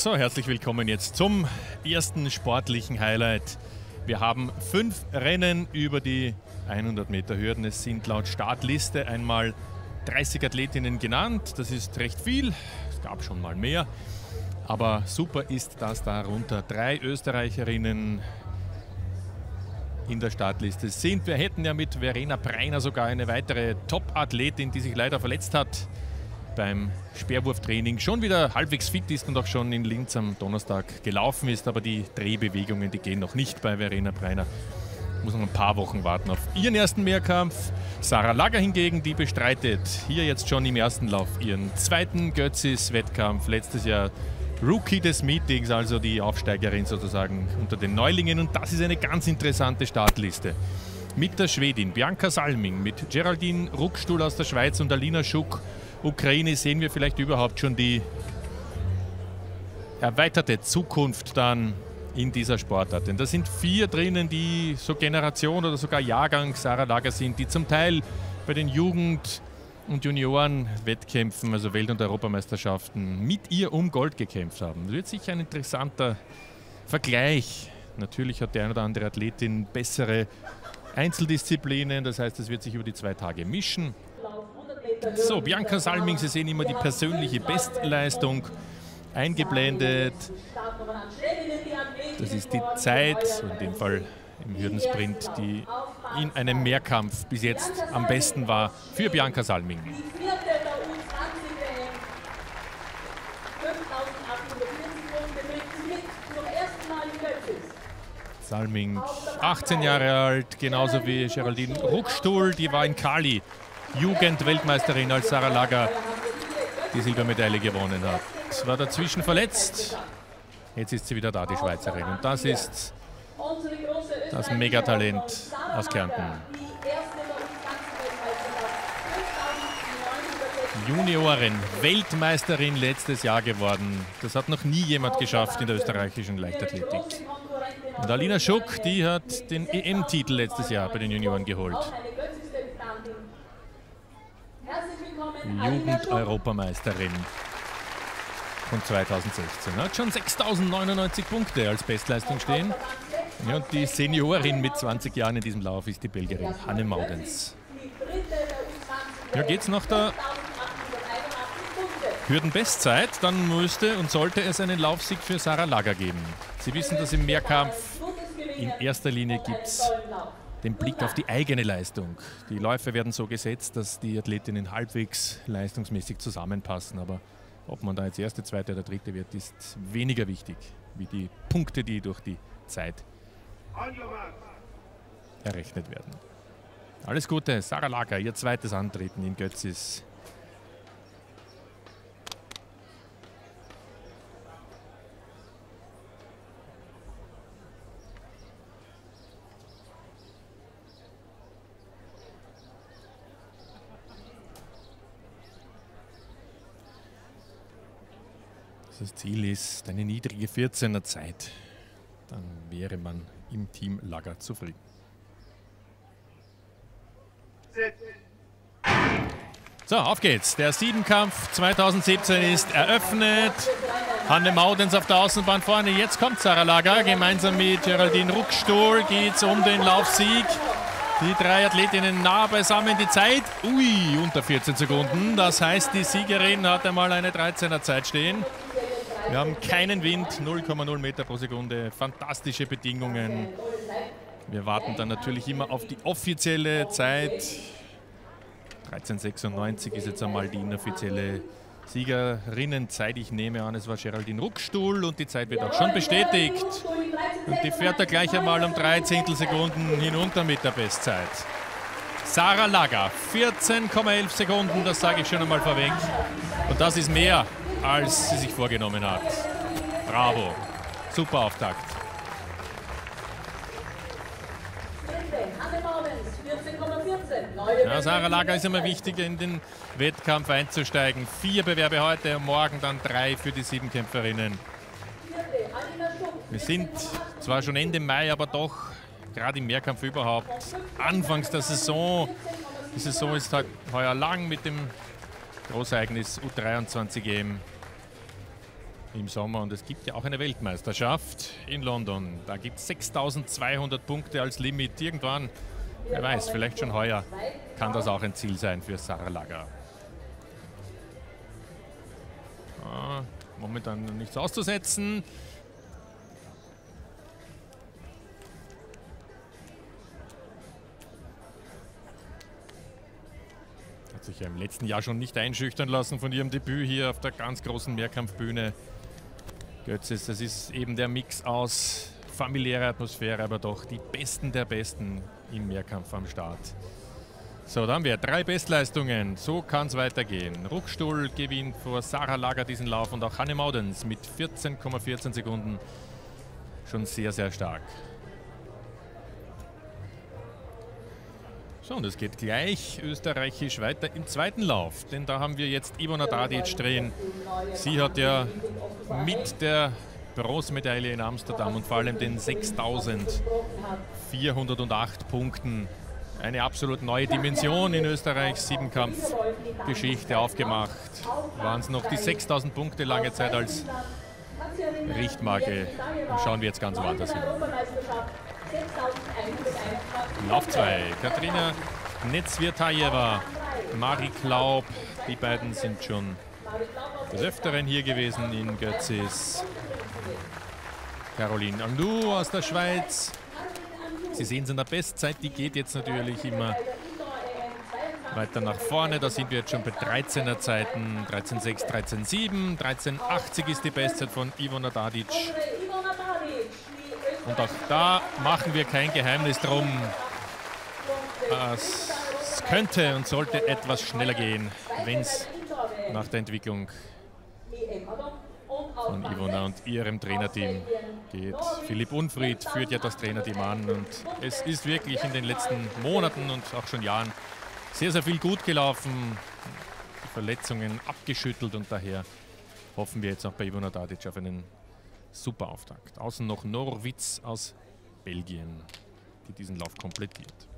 So, herzlich willkommen jetzt zum ersten sportlichen Highlight. Wir haben fünf Rennen über die 100 Meter Hürden. Es sind laut Startliste einmal 30 Athletinnen genannt. Das ist recht viel. Es gab schon mal mehr. Aber super ist, dass darunter drei Österreicherinnen in der Startliste sind. Wir hätten ja mit Verena Breiner sogar eine weitere Top-Athletin, die sich leider verletzt hat beim Speerwurftraining schon wieder halbwegs fit ist und auch schon in Linz am Donnerstag gelaufen ist. Aber die Drehbewegungen, die gehen noch nicht bei Verena Breiner. Muss noch ein paar Wochen warten auf ihren ersten Mehrkampf. Sarah Lager hingegen, die bestreitet hier jetzt schon im ersten Lauf ihren zweiten Götzis-Wettkampf. Letztes Jahr Rookie des Meetings, also die Aufsteigerin sozusagen unter den Neulingen. Und das ist eine ganz interessante Startliste. Mit der Schwedin Bianca Salming, mit Geraldine Ruckstuhl aus der Schweiz und Alina Schuck Ukraine sehen wir vielleicht überhaupt schon die erweiterte Zukunft dann in dieser Sportart. Denn da sind vier drinnen, die so Generation oder sogar Jahrgang Sarah Lager sind, die zum Teil bei den Jugend- und Junioren-Wettkämpfen, also Welt- und Europameisterschaften, mit ihr um Gold gekämpft haben. Das wird sicher ein interessanter Vergleich. Natürlich hat die eine oder andere Athletin bessere Einzeldisziplinen, das heißt, es wird sich über die zwei Tage mischen. So, Bianca Salming, Sie sehen immer die persönliche Bestleistung eingeblendet. Das ist die Zeit, in dem Fall im Hürdensprint, die in einem Mehrkampf bis jetzt am besten war für Bianca Salming. Salming, 18 Jahre alt, genauso wie Geraldine Ruckstuhl, die war in Kali Jugendweltmeisterin als Sarah Lager die Silbermedaille gewonnen hat. Es war dazwischen verletzt. Jetzt ist sie wieder da, die Schweizerin. Und das ist das Megatalent aus Kärnten. Juniorin, Weltmeisterin letztes Jahr geworden. Das hat noch nie jemand geschafft in der österreichischen Leichtathletik. Und Alina Schuck, die hat den EM-Titel letztes Jahr bei den Junioren geholt. Jugend-Europameisterin von 2016. Hat schon 6099 Punkte als Bestleistung stehen. Ja, und die Seniorin mit 20 Jahren in diesem Lauf ist die Belgierin Hanne Maudens. Ja, geht's nach der Hürdenbestzeit, dann müsste und sollte es einen Laufsieg für Sarah Lager geben. Sie wissen, dass im Mehrkampf in erster Linie gibt es den Blick auf die eigene Leistung. Die Läufe werden so gesetzt, dass die Athletinnen halbwegs leistungsmäßig zusammenpassen. Aber ob man da jetzt erste, zweite oder dritte wird, ist weniger wichtig, wie die Punkte, die durch die Zeit errechnet werden. Alles Gute, Sarah Lager, ihr zweites Antreten in Götzis Das Ziel ist eine niedrige 14er Zeit. Dann wäre man im Team Lager zufrieden. So, auf geht's. Der Siebenkampf 2017 ist eröffnet. Hanne Maudens auf der Außenbahn vorne. Jetzt kommt Sarah Lager. Gemeinsam mit Geraldine Ruckstuhl geht es um den Laufsieg. Die drei Athletinnen nah beisammen. Die Zeit, ui, unter 14 Sekunden. Das heißt, die Siegerin hat einmal eine 13er Zeit stehen. Wir haben keinen Wind, 0,0 Meter pro Sekunde, fantastische Bedingungen. Wir warten dann natürlich immer auf die offizielle Zeit. 1396 ist jetzt einmal die inoffizielle Siegerinnenzeit. Ich nehme an, es war Geraldine Ruckstuhl und die Zeit wird auch schon bestätigt. Und die fährt da gleich einmal um drei Sekunden hinunter mit der Bestzeit. Sarah Lager, 14,11 Sekunden, das sage ich schon einmal vorweg. Und das ist mehr als sie sich vorgenommen hat. Bravo. Super Auftakt. Ja, Sarah Lager ist immer wichtig, in den Wettkampf einzusteigen. Vier Bewerbe heute, morgen dann drei für die Siebenkämpferinnen. Wir sind zwar schon Ende Mai, aber doch gerade im Mehrkampf überhaupt anfangs der Saison. Die Saison ist halt heuer lang mit dem Großereignis U23 EM. im Sommer und es gibt ja auch eine Weltmeisterschaft in London. Da gibt es 6200 Punkte als Limit. Irgendwann, wer weiß, vielleicht schon heuer kann das auch ein Ziel sein für Sarah Lager. Ah, momentan nichts auszusetzen. Hat sich ja im letzten Jahr schon nicht einschüchtern lassen von ihrem Debüt hier auf der ganz großen Mehrkampfbühne. Götzes, das ist eben der Mix aus familiärer Atmosphäre, aber doch die Besten der Besten im Mehrkampf am Start. So, da haben wir drei Bestleistungen. So kann es weitergehen. Ruckstuhl gewinnt vor Sarah Lager diesen Lauf und auch Hanne Maudens mit 14,14 Sekunden. Schon sehr, sehr stark. So, und es geht gleich österreichisch weiter im zweiten Lauf, denn da haben wir jetzt Ivona Dadic drehen. Sie hat ja mit der Bronzemedaille in Amsterdam und vor allem den 6408 Punkten eine absolut neue Dimension in Österreichs Siebenkampfgeschichte aufgemacht. Waren es noch die 6000 Punkte lange Zeit als Richtmarke. Schauen wir jetzt ganz woanders hin. Lauf 2. Katrina Netzvirtajeva, Mari Klaub. Die beiden sind schon des Öfteren hier gewesen in Götzis. Caroline Angdu aus der Schweiz, Sie sehen es in der Bestzeit, die geht jetzt natürlich immer weiter nach vorne. Da sind wir jetzt schon bei 13er Zeiten. 13,6, 13,7. 13,80 ist die Bestzeit von Ivona Dadic. Und auch da machen wir kein Geheimnis drum. Es könnte und sollte etwas schneller gehen, wenn es nach der Entwicklung von Ivona und ihrem Trainerteam geht. Philipp Unfried führt ja das Trainerteam an und es ist wirklich in den letzten Monaten und auch schon Jahren sehr, sehr viel gut gelaufen. Die Verletzungen abgeschüttelt und daher hoffen wir jetzt auch bei Ivona Dadic auf einen super Auftakt. Außen noch Norwitz aus Belgien, die diesen Lauf komplettiert.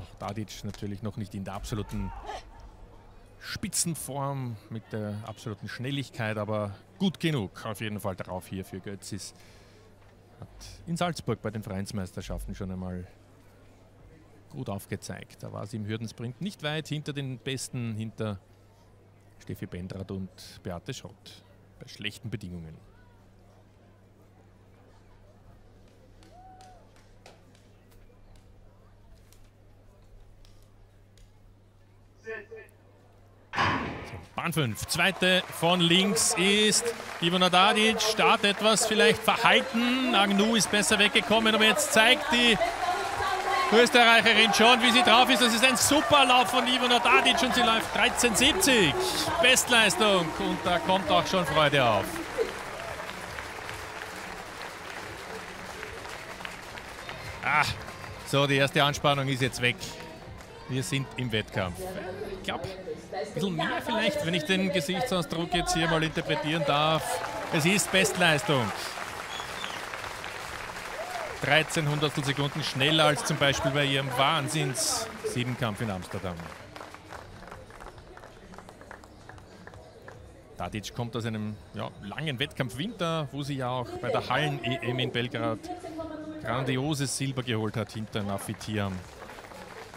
Auch Dadic natürlich noch nicht in der absoluten Spitzenform mit der absoluten Schnelligkeit, aber gut genug auf jeden Fall darauf hier für Götzis. Hat in Salzburg bei den Vereinsmeisterschaften schon einmal gut aufgezeigt. Da war sie im Hürdensprint nicht weit hinter den Besten, hinter Steffi Bendrath und Beate Schrott bei schlechten Bedingungen. Bahn 5. Zweite von links ist Ivona Dadic. Start etwas vielleicht verhalten. Agnu ist besser weggekommen, aber jetzt zeigt die Österreicherin schon, wie sie drauf ist. Das ist ein super Lauf von Ivona Dadic und sie läuft 13,70. Bestleistung und da kommt auch schon Freude auf. Ah, so, die erste Anspannung ist jetzt weg. Wir sind im Wettkampf. Ich glaube, ein bisschen mehr vielleicht, wenn ich den Gesichtsausdruck jetzt hier mal interpretieren darf. Es ist Bestleistung. 13 Hundertstel Sekunden schneller als zum Beispiel bei ihrem Wahnsinns-Siebenkampf in Amsterdam. Tadic kommt aus einem ja, langen Wettkampf-Winter, wo sie ja auch bei der Hallen-EM in Belgrad grandioses Silber geholt hat hinter Nafitiam.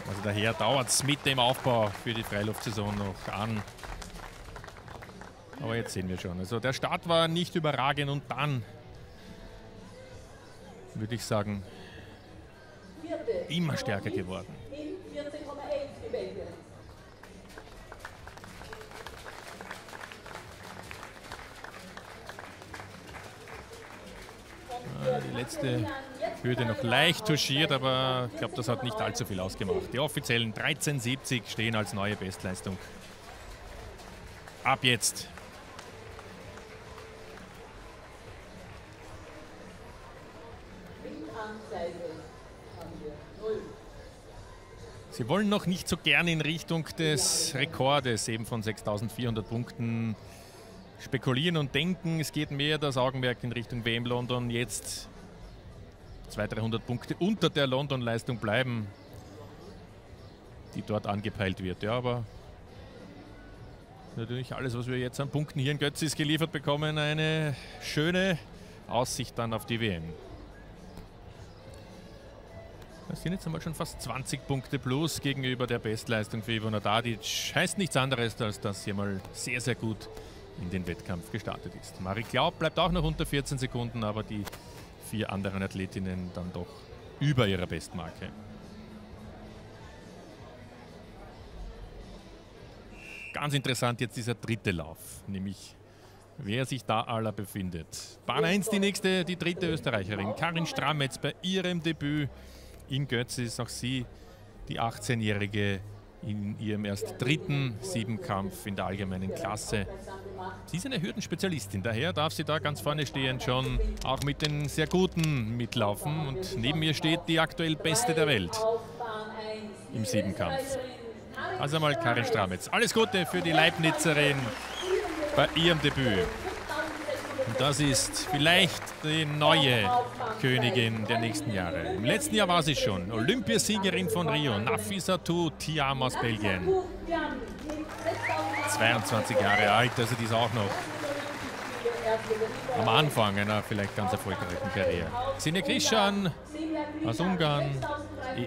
Also daher dauert es mit dem Aufbau für die Freiluftsaison noch an. Aber jetzt sehen wir schon. Also der Start war nicht überragend und dann würde ich sagen immer stärker geworden. Die letzte Hürde noch leicht touchiert, aber ich glaube, das hat nicht allzu viel ausgemacht. Die offiziellen 13,70 stehen als neue Bestleistung. Ab jetzt. Sie wollen noch nicht so gern in Richtung des Rekordes eben von 6400 Punkten spekulieren und denken. Es geht mehr das Augenmerk in Richtung WM London. Jetzt 200, 300 Punkte unter der London-Leistung bleiben, die dort angepeilt wird. Ja, aber Natürlich alles, was wir jetzt an Punkten hier in Götzis geliefert bekommen, eine schöne Aussicht dann auf die WM. Das sind jetzt einmal schon fast 20 Punkte plus gegenüber der Bestleistung für Ivona Dadic. Heißt nichts anderes, als dass sie mal sehr, sehr gut in den Wettkampf gestartet ist. Marie Klaub bleibt auch noch unter 14 Sekunden, aber die vier anderen Athletinnen dann doch über ihrer Bestmarke. Ganz interessant jetzt dieser dritte Lauf, nämlich wer sich da aller befindet. Bahn 1 die nächste, die dritte Österreicherin, Karin Strametz bei ihrem Debüt in Götz ist auch sie die 18-jährige in ihrem erst dritten Siebenkampf in der allgemeinen Klasse. Sie ist eine Hürdenspezialistin, daher darf sie da ganz vorne stehen, schon auch mit den sehr Guten mitlaufen. Und neben ihr steht die aktuell Beste der Welt im Siebenkampf. Also einmal Karin Strametz. Alles Gute für die Leibnizerin bei ihrem Debüt. Und das ist vielleicht die neue Königin der nächsten Jahre. Im letzten Jahr war sie schon Olympiasiegerin von Rio, Nafisatou Tiam aus Belgien. 22 Jahre alt, also die ist auch noch am Anfang einer vielleicht ganz erfolgreichen Karriere. Sinja Krishan aus Ungarn,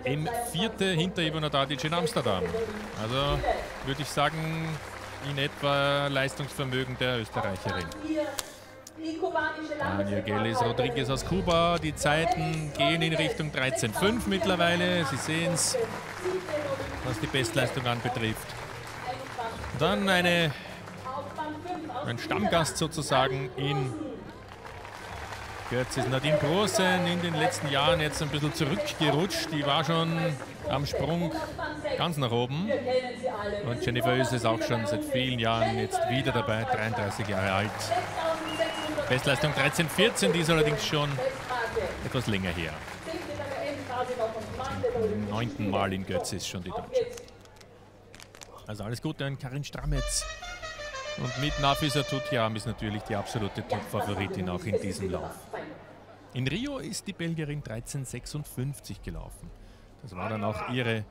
EM-Vierte hinter Ivona Tadic in Amsterdam. Also würde ich sagen, in etwa Leistungsvermögen der Österreicherin. Daniel Gelis Rodriguez aus Kuba. Die Zeiten gehen in Richtung 13.5 mittlerweile. Sie sehen es, was die Bestleistung anbetrifft. Dann eine, ein Stammgast sozusagen in Götz ist Nadine Großen in den letzten Jahren jetzt ein bisschen zurückgerutscht. Die war schon am Sprung ganz nach oben. Und Jennifer Öse ist auch schon seit vielen Jahren jetzt wieder dabei, 33 Jahre alt. Bestleistung 13-14, die ist allerdings schon etwas länger her. Zum neunten Mal in Götz ist schon die Deutsche. Also alles Gute an Karin Strametz. Und mit Nafisa Tutjam ist natürlich die absolute Top-Favoritin auch in diesem Lauf. In Rio ist die Belgierin 13,56 gelaufen. Das war dann auch ihre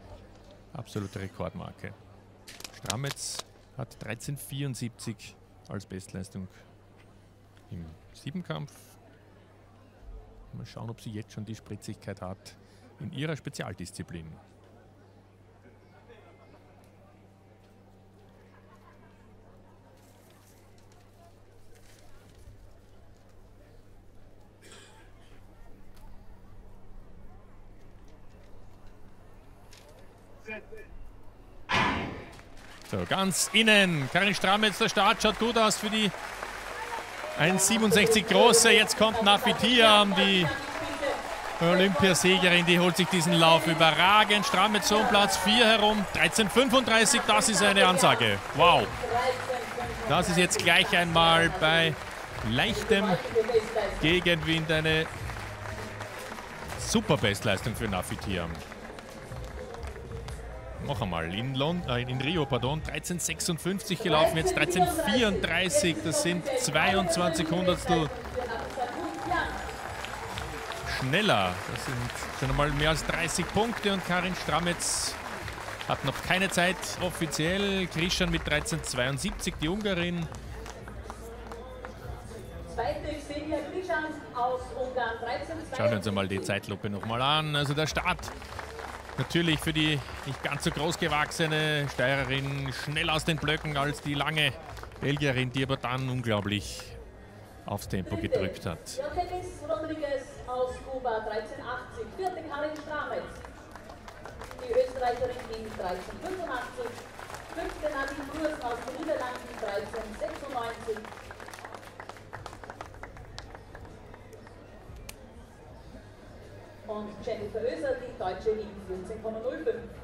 absolute Rekordmarke. Strametz hat 13,74 als Bestleistung im Siebenkampf. Mal schauen, ob sie jetzt schon die Spritzigkeit hat in ihrer Spezialdisziplin. So, ganz innen. Karin Strametz, der Start schaut gut aus für die 1,67 große. Jetzt kommt Nafitiam, die Olympiasiegerin, die holt sich diesen Lauf überragend stramm mit so Platz 4 herum. 13,35, das ist eine Ansage. Wow. Das ist jetzt gleich einmal bei leichtem Gegenwind eine super Bestleistung für Nafitiam noch einmal, in, Lond äh, in Rio, pardon, 13,56 gelaufen, jetzt 13,34, das sind 22 Hundertstel schneller. Das sind schon einmal mehr als 30 Punkte und Karin Strametz hat noch keine Zeit offiziell. Krishan mit 13,72, die Ungarin. Schauen wir uns einmal die Zeitlupe nochmal an. Also der Start Natürlich für die nicht ganz so groß gewachsene Steirerin schnell aus den Blöcken als die lange Belgierin, die aber dann unglaublich aufs Tempo gedrückt hat. Rodriguez aus Kuba, 1380. Vierte Karin Strametz. Die Österreicherin in 1385. Fünfte Nadine Kursen aus den Niederlanden, 1396. und Jennifer Oeser, die Deutsche in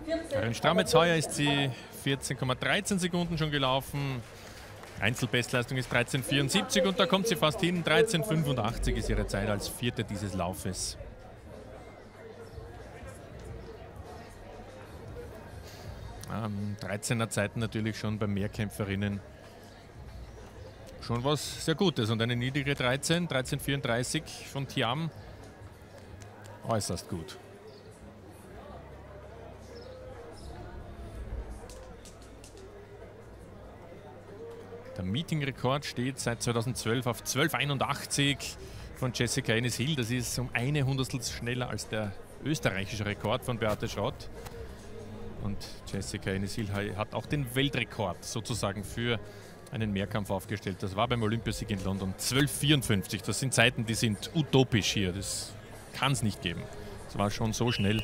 14,05. Karin ist sie 14,13 Sekunden schon gelaufen. Einzelbestleistung ist 13,74 und da kommt sie fast hin. 13,85 ist ihre Zeit als Vierte dieses Laufes. Ähm, 13er Zeiten natürlich schon bei Mehrkämpferinnen schon was sehr Gutes und eine niedrige 13, 13,34 von Tiam äußerst gut. Der Meeting-Rekord steht seit 2012 auf 1281 von Jessica Enes Hill. Das ist um eine Hundertstel schneller als der österreichische Rekord von Beate Schrott. Und Jessica Enes Hill hat auch den Weltrekord sozusagen für einen Mehrkampf aufgestellt. Das war beim Olympiasieg in London 1254. Das sind Zeiten, die sind utopisch hier. Das kann es nicht geben. Das war schon so schnell.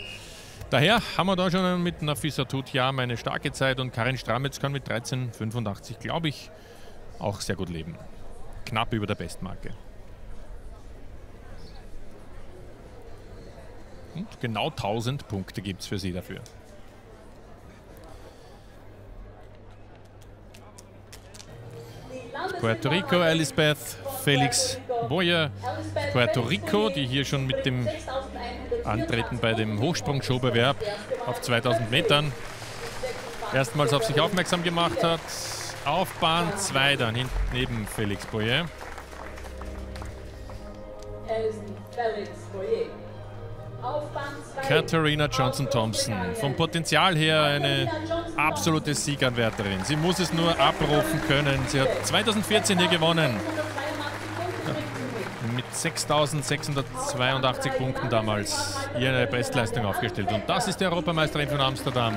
Daher haben wir da schon mit Nafisa Tutjam eine starke Zeit und Karin Stramitz kann mit 13,85, glaube ich, auch sehr gut leben. Knapp über der Bestmarke. Und genau 1000 Punkte gibt es für sie dafür. Puerto Rico, Elizabeth, Felix Boyer, Puerto Rico, die hier schon mit dem Antreten bei dem Hochsprung-Showbewerb auf 2000 Metern erstmals auf sich aufmerksam gemacht hat. Auf Bahn 2 dann hinten neben Felix Boyer. Katharina Johnson-Thompson. Vom Potenzial her eine absolute Sieganwärterin. Sie muss es nur abrufen können. Sie hat 2014 hier gewonnen. Mit 6.682 Punkten damals ihre Bestleistung aufgestellt. Und das ist die Europameisterin von Amsterdam.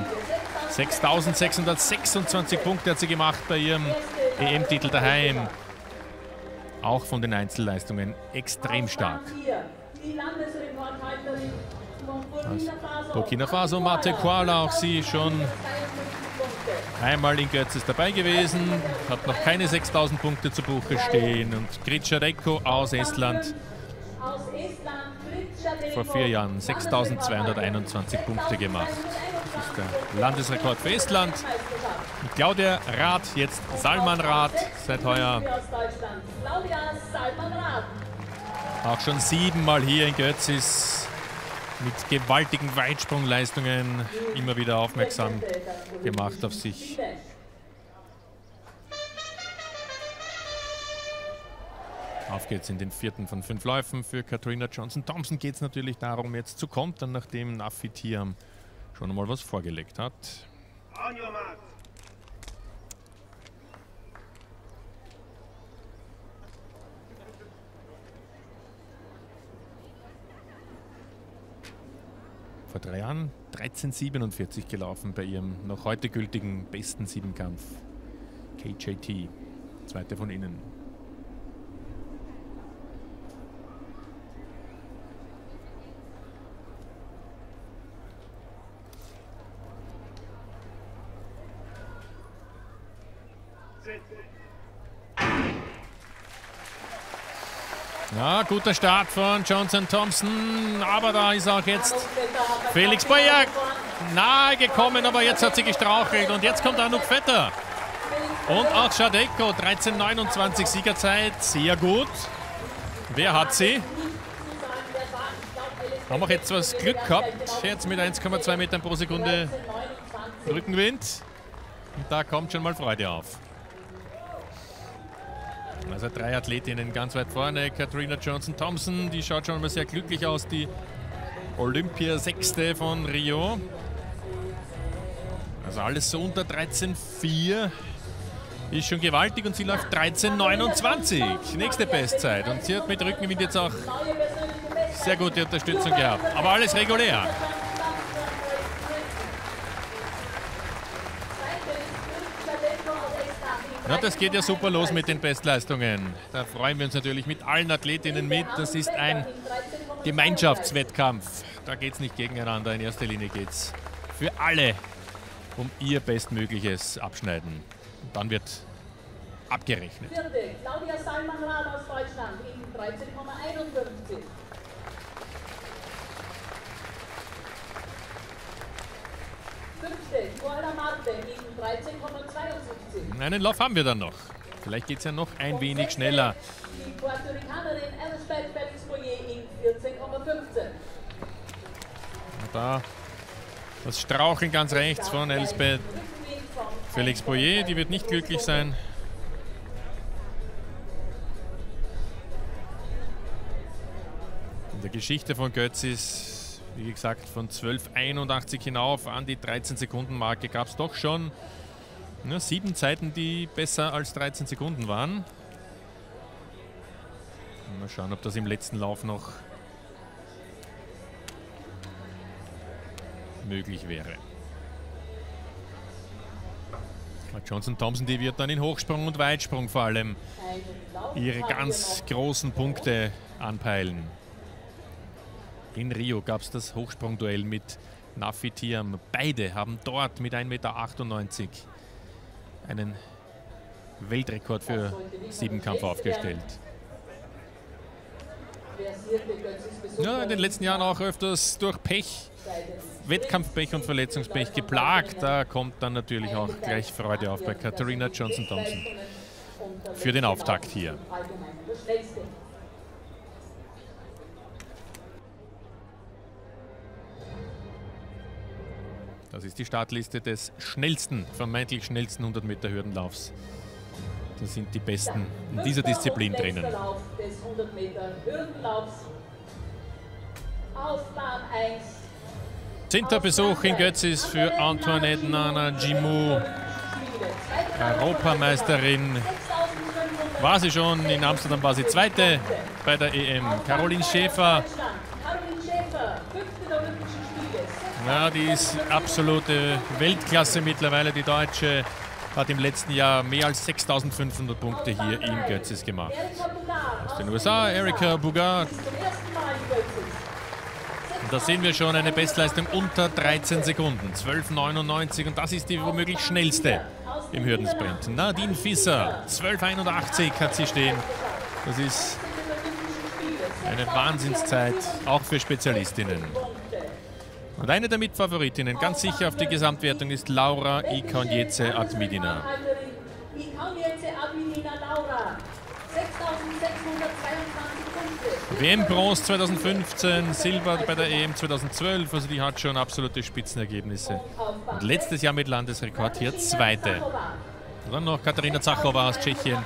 6.626 Punkte hat sie gemacht bei ihrem EM-Titel daheim. Auch von den Einzelleistungen extrem stark. Die Burkina Faso, Mate Kuala, auch sie schon einmal in Götzes dabei gewesen, hat noch keine 6000 Punkte zu Buche stehen. Und Gritscharenko aus Estland vor vier Jahren 6221 Punkte gemacht. Das ist der Landesrekord für Estland. Und Claudia Rath, jetzt Salman Rath, seit heuer auch schon siebenmal hier in Götzis mit gewaltigen Weitsprungleistungen immer wieder aufmerksam gemacht auf sich. Auf geht's in den vierten von fünf Läufen. Für Katharina Johnson Thompson geht es natürlich darum, jetzt zu kontern, nachdem Nafi Tiam schon einmal was vorgelegt hat. On your mark. Vor drei Jahren 13,47 gelaufen bei ihrem noch heute gültigen besten Siebenkampf. KJT, zweite von ihnen. Ja, guter Start von Johnson Thompson, aber da ist auch jetzt Felix Boyer nahe gekommen, aber jetzt hat sie gestrauchelt und jetzt kommt Anouk Vetter. Und auch Schadeko, 13,29 Siegerzeit, sehr gut. Wer hat sie? Haben auch etwas Glück gehabt, jetzt mit 1,2 Metern pro Sekunde Rückenwind. Und da kommt schon mal Freude auf. Also drei Athletinnen ganz weit vorne. Katharina Johnson-Thompson, die schaut schon mal sehr glücklich aus, die Olympia-Sechste von Rio. Also alles so unter 13,4 ist schon gewaltig und sie läuft 13,29. Nächste Bestzeit. Und sie hat mit Rückenwind jetzt auch sehr gute Unterstützung gehabt. Aber alles regulär. Ja, das geht ja super los mit den Bestleistungen. Da freuen wir uns natürlich mit allen Athletinnen mit. Das ist ein Gemeinschaftswettkampf. Da geht es nicht gegeneinander. In erster Linie geht es für alle um ihr bestmögliches Abschneiden. Und dann wird abgerechnet. Vierte, Claudia Salman-Rath aus Deutschland in 13,51. Einen Lauf haben wir dann noch. Vielleicht geht es ja noch ein wenig schneller. Die Puerto Ricanerin Elizabeth Felix in 14,15. Da das Straucheln ganz rechts von Elspeth Felix Boyer, die wird nicht glücklich sein. In der Geschichte von Götz ist wie gesagt, von 12,81 hinauf an die 13 Sekunden Marke gab es doch schon Ja, sieben Zeiten, die besser als 13 Sekunden waren. Mal schauen, ob das im letzten Lauf noch möglich wäre. Johnson Thompson, die wird dann in Hochsprung und Weitsprung vor allem ihre ganz großen Punkte anpeilen. In Rio gab es das Hochsprungduell mit Nafi Tiam. Beide haben dort mit 1,98 Meter einen Weltrekord für Siebenkampf aufgestellt. Ja, in den letzten Jahren auch öfters durch Pech, Wettkampfpech und Verletzungspech geplagt. Da kommt dann natürlich auch gleich Freude auf bei Katharina Johnson-Thompson für den Auftakt hier. Das ist die Startliste des schnellsten, vermeintlich schnellsten 100 Meter Hürdenlaufs. Da sind die Besten in dieser Disziplin drinnen. Zehnter Besuch in Götzis für Antoinette Nana Jimou. Europameisterin war sie schon, in Amsterdam war sie Zweite bei der EM. Caroline Schäfer Ja, die ist absolute Weltklasse mittlerweile. Die Deutsche hat im letzten Jahr mehr als 6500 Punkte hier in Götzis gemacht. Aus den USA, Erika Bugard. Und da sehen wir schon eine Bestleistung unter 13 Sekunden, 12,99 und das ist die womöglich schnellste im Hürdensprint. Nadine Fisser, 12,81 hat sie stehen. Das ist eine Wahnsinnszeit, auch für Spezialistinnen. Und eine der Mitfavoritinnen, ganz sicher auf die Gesamtwertung, ist Laura Ikonjece Admidina. WM Bronze 2015, Silber bei der EM 2012, also die hat schon absolute Spitzenergebnisse. Und letztes Jahr mit Landesrekord hier Zweite. Und dann noch Katharina Zachowa aus Tschechien.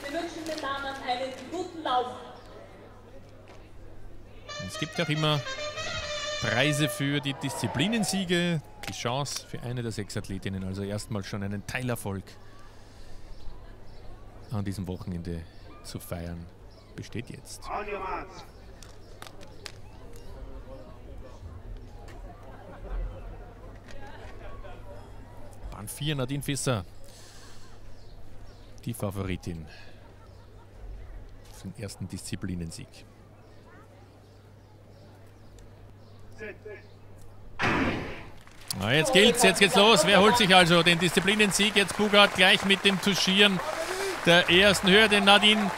Wir wünschen den Damen einen guten Lauf gibt auch immer Preise für die Disziplinensiege, die Chance für eine der sechs Athletinnen, also erstmal schon einen Teilerfolg an diesem Wochenende zu feiern, besteht jetzt. Bahn 4, Nadine Fisser, die Favoritin für den ersten Disziplinensieg. Na, jetzt gilt's, jetzt geht's los. Wer holt sich also den Disziplinensieg? Jetzt Bugart gleich mit dem Touchieren der ersten Hürde. Nadine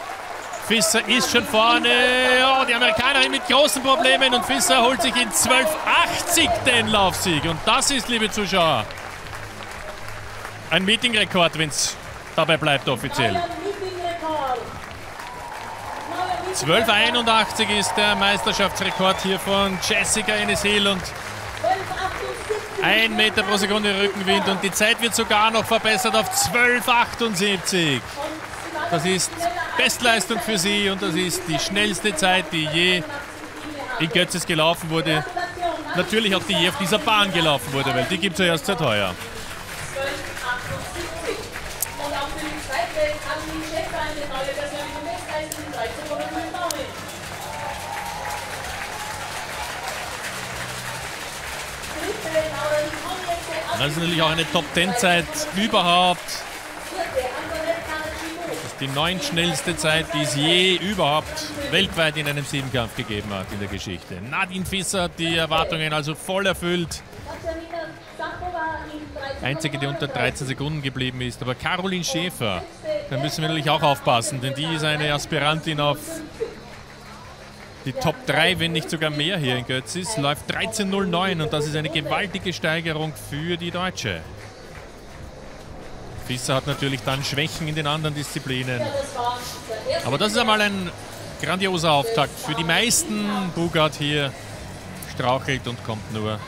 Fisser ist schon vorne. Oh, die Amerikanerin mit großen Problemen und Fisser holt sich in 12,80 den Laufsieg. Und das ist, liebe Zuschauer, ein Meetingrekord, wenn es dabei bleibt offiziell. 12,81 ist der Meisterschaftsrekord hier von Jessica Enesil und ein Meter pro Sekunde Rückenwind und die Zeit wird sogar noch verbessert auf 12,78. Das ist Bestleistung für sie und das ist die schnellste Zeit, die je in Götzes gelaufen wurde. Natürlich auch die je auf dieser Bahn gelaufen wurde, weil die gibt es ja erst seit heuer. Und auch für die zweite kann die Schäfer eine neue persönliche Bestleistung in 13,5 Das ist natürlich auch eine Top-10-Zeit überhaupt. Das ist die neun schnellste Zeit, die es je überhaupt weltweit in einem Siebenkampf gegeben hat in der Geschichte. Nadine Fisser hat die Erwartungen also voll erfüllt. Einzige, die unter 13 Sekunden geblieben ist. Aber Caroline Schäfer, da müssen wir natürlich auch aufpassen, denn die ist eine Aspirantin auf die Top 3, wenn nicht sogar mehr hier in Götzis, läuft 13.09 und das ist eine gewaltige Steigerung für die Deutsche. Fisser hat natürlich dann Schwächen in den anderen Disziplinen. Aber das ist einmal ein grandioser Auftakt für die meisten. Bugart hier strauchelt und kommt nur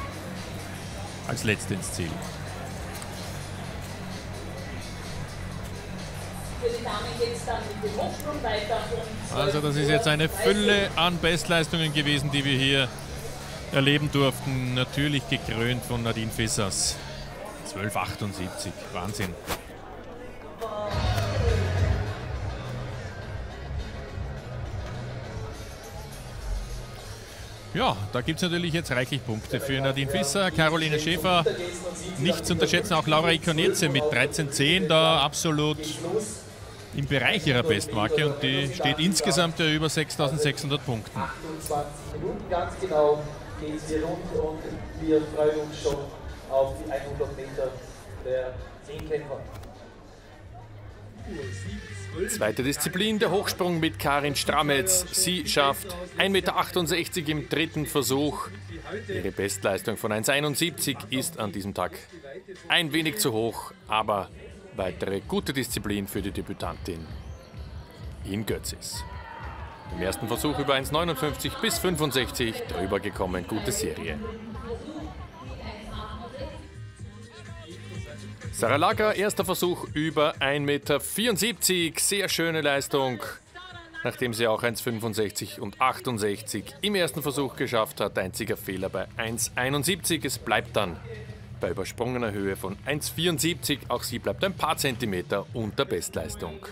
als Letzte ins Ziel. Also das ist jetzt eine Fülle an Bestleistungen gewesen, die wir hier erleben durften. Natürlich gekrönt von Nadine Fissers. 1278, Wahnsinn. Ja, da gibt es natürlich jetzt reichlich Punkte für Nadine Fisser, Caroline Schäfer. Nicht zu unterschätzen, auch Laura Ikonirze mit 13,10 da absolut im Bereich ihrer Bestmarke und die steht insgesamt ja über 6600 Punkten. 28 Minuten ganz genau geht es hier rund und wir freuen uns schon auf die 100 Meter der Zehnkämpfer. Zweite Disziplin, der Hochsprung mit Karin Strametz. Sie schafft 1,68 Meter im dritten Versuch. Ihre Bestleistung von 1,71 ist an diesem Tag ein wenig zu hoch, aber weitere gute Disziplin für die Debütantin in Götzis. Im ersten Versuch über 1,59 bis 65 drüber gekommen, gute Serie. Sarah Lager, erster Versuch über 1,74 Meter. Sehr schöne Leistung. Nachdem sie auch 1,65 und 68 im ersten Versuch geschafft hat. Einziger Fehler bei 1,71. Es bleibt dann bei übersprungener Höhe von 1,74. Auch sie bleibt ein paar Zentimeter unter Bestleistung.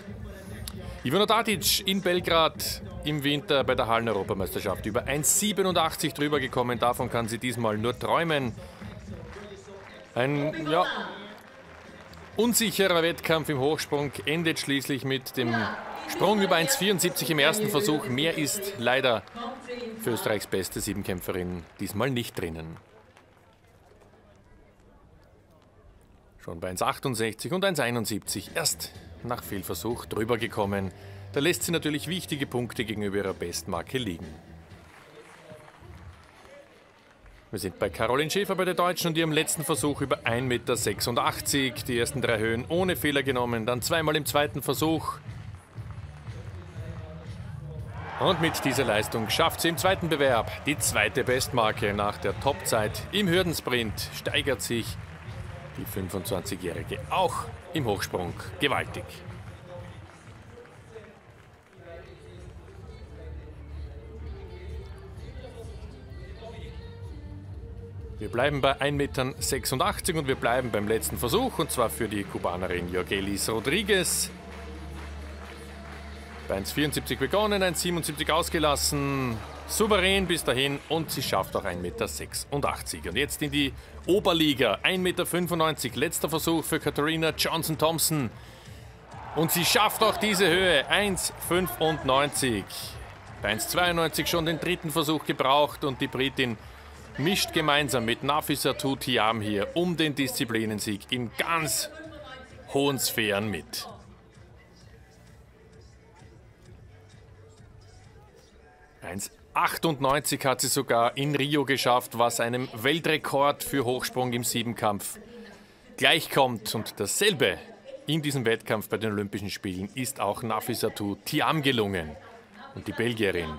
Ivana Tadic in Belgrad im Winter bei der Hallen-Europameisterschaft über 1,87 drüber gekommen. Davon kann sie diesmal nur träumen. Ein, ja, Unsicherer Wettkampf im Hochsprung endet schließlich mit dem Sprung über 1,74 im ersten Versuch. Mehr ist leider für Österreichs beste Siebenkämpferin diesmal nicht drinnen. Schon bei 1,68 und 1,71 erst nach Fehlversuch drüber gekommen. Da lässt sie natürlich wichtige Punkte gegenüber ihrer Bestmarke liegen. Wir sind bei Caroline Schäfer bei der Deutschen und ihrem letzten Versuch über 1,86 Meter. Die ersten drei Höhen ohne Fehler genommen, dann zweimal im zweiten Versuch. Und mit dieser Leistung schafft sie im zweiten Bewerb die zweite Bestmarke nach der Topzeit im Hürdensprint. Steigert sich die 25-Jährige auch im Hochsprung gewaltig. Wir bleiben bei 1,86 Meter und wir bleiben beim letzten Versuch und zwar für die Kubanerin Jorgelis Rodriguez. Bei 1,74 begonnen, 1,77 ausgelassen, souverän bis dahin und sie schafft auch 1,86 Meter. Und jetzt in die Oberliga, 1,95 Meter, letzter Versuch für Katharina Johnson-Thompson. Und sie schafft auch diese Höhe, 1,95. Bei 1,92 schon den dritten Versuch gebraucht und die Britin mischt gemeinsam mit Nafisatou Tiam hier um den Disziplinensieg in ganz hohen Sphären mit. Eins 98 hat sie sogar in Rio geschafft, was einem Weltrekord für Hochsprung im Siebenkampf gleichkommt. Und dasselbe in diesem Wettkampf bei den Olympischen Spielen ist auch Nafisatou Tiam gelungen. Und die Belgierin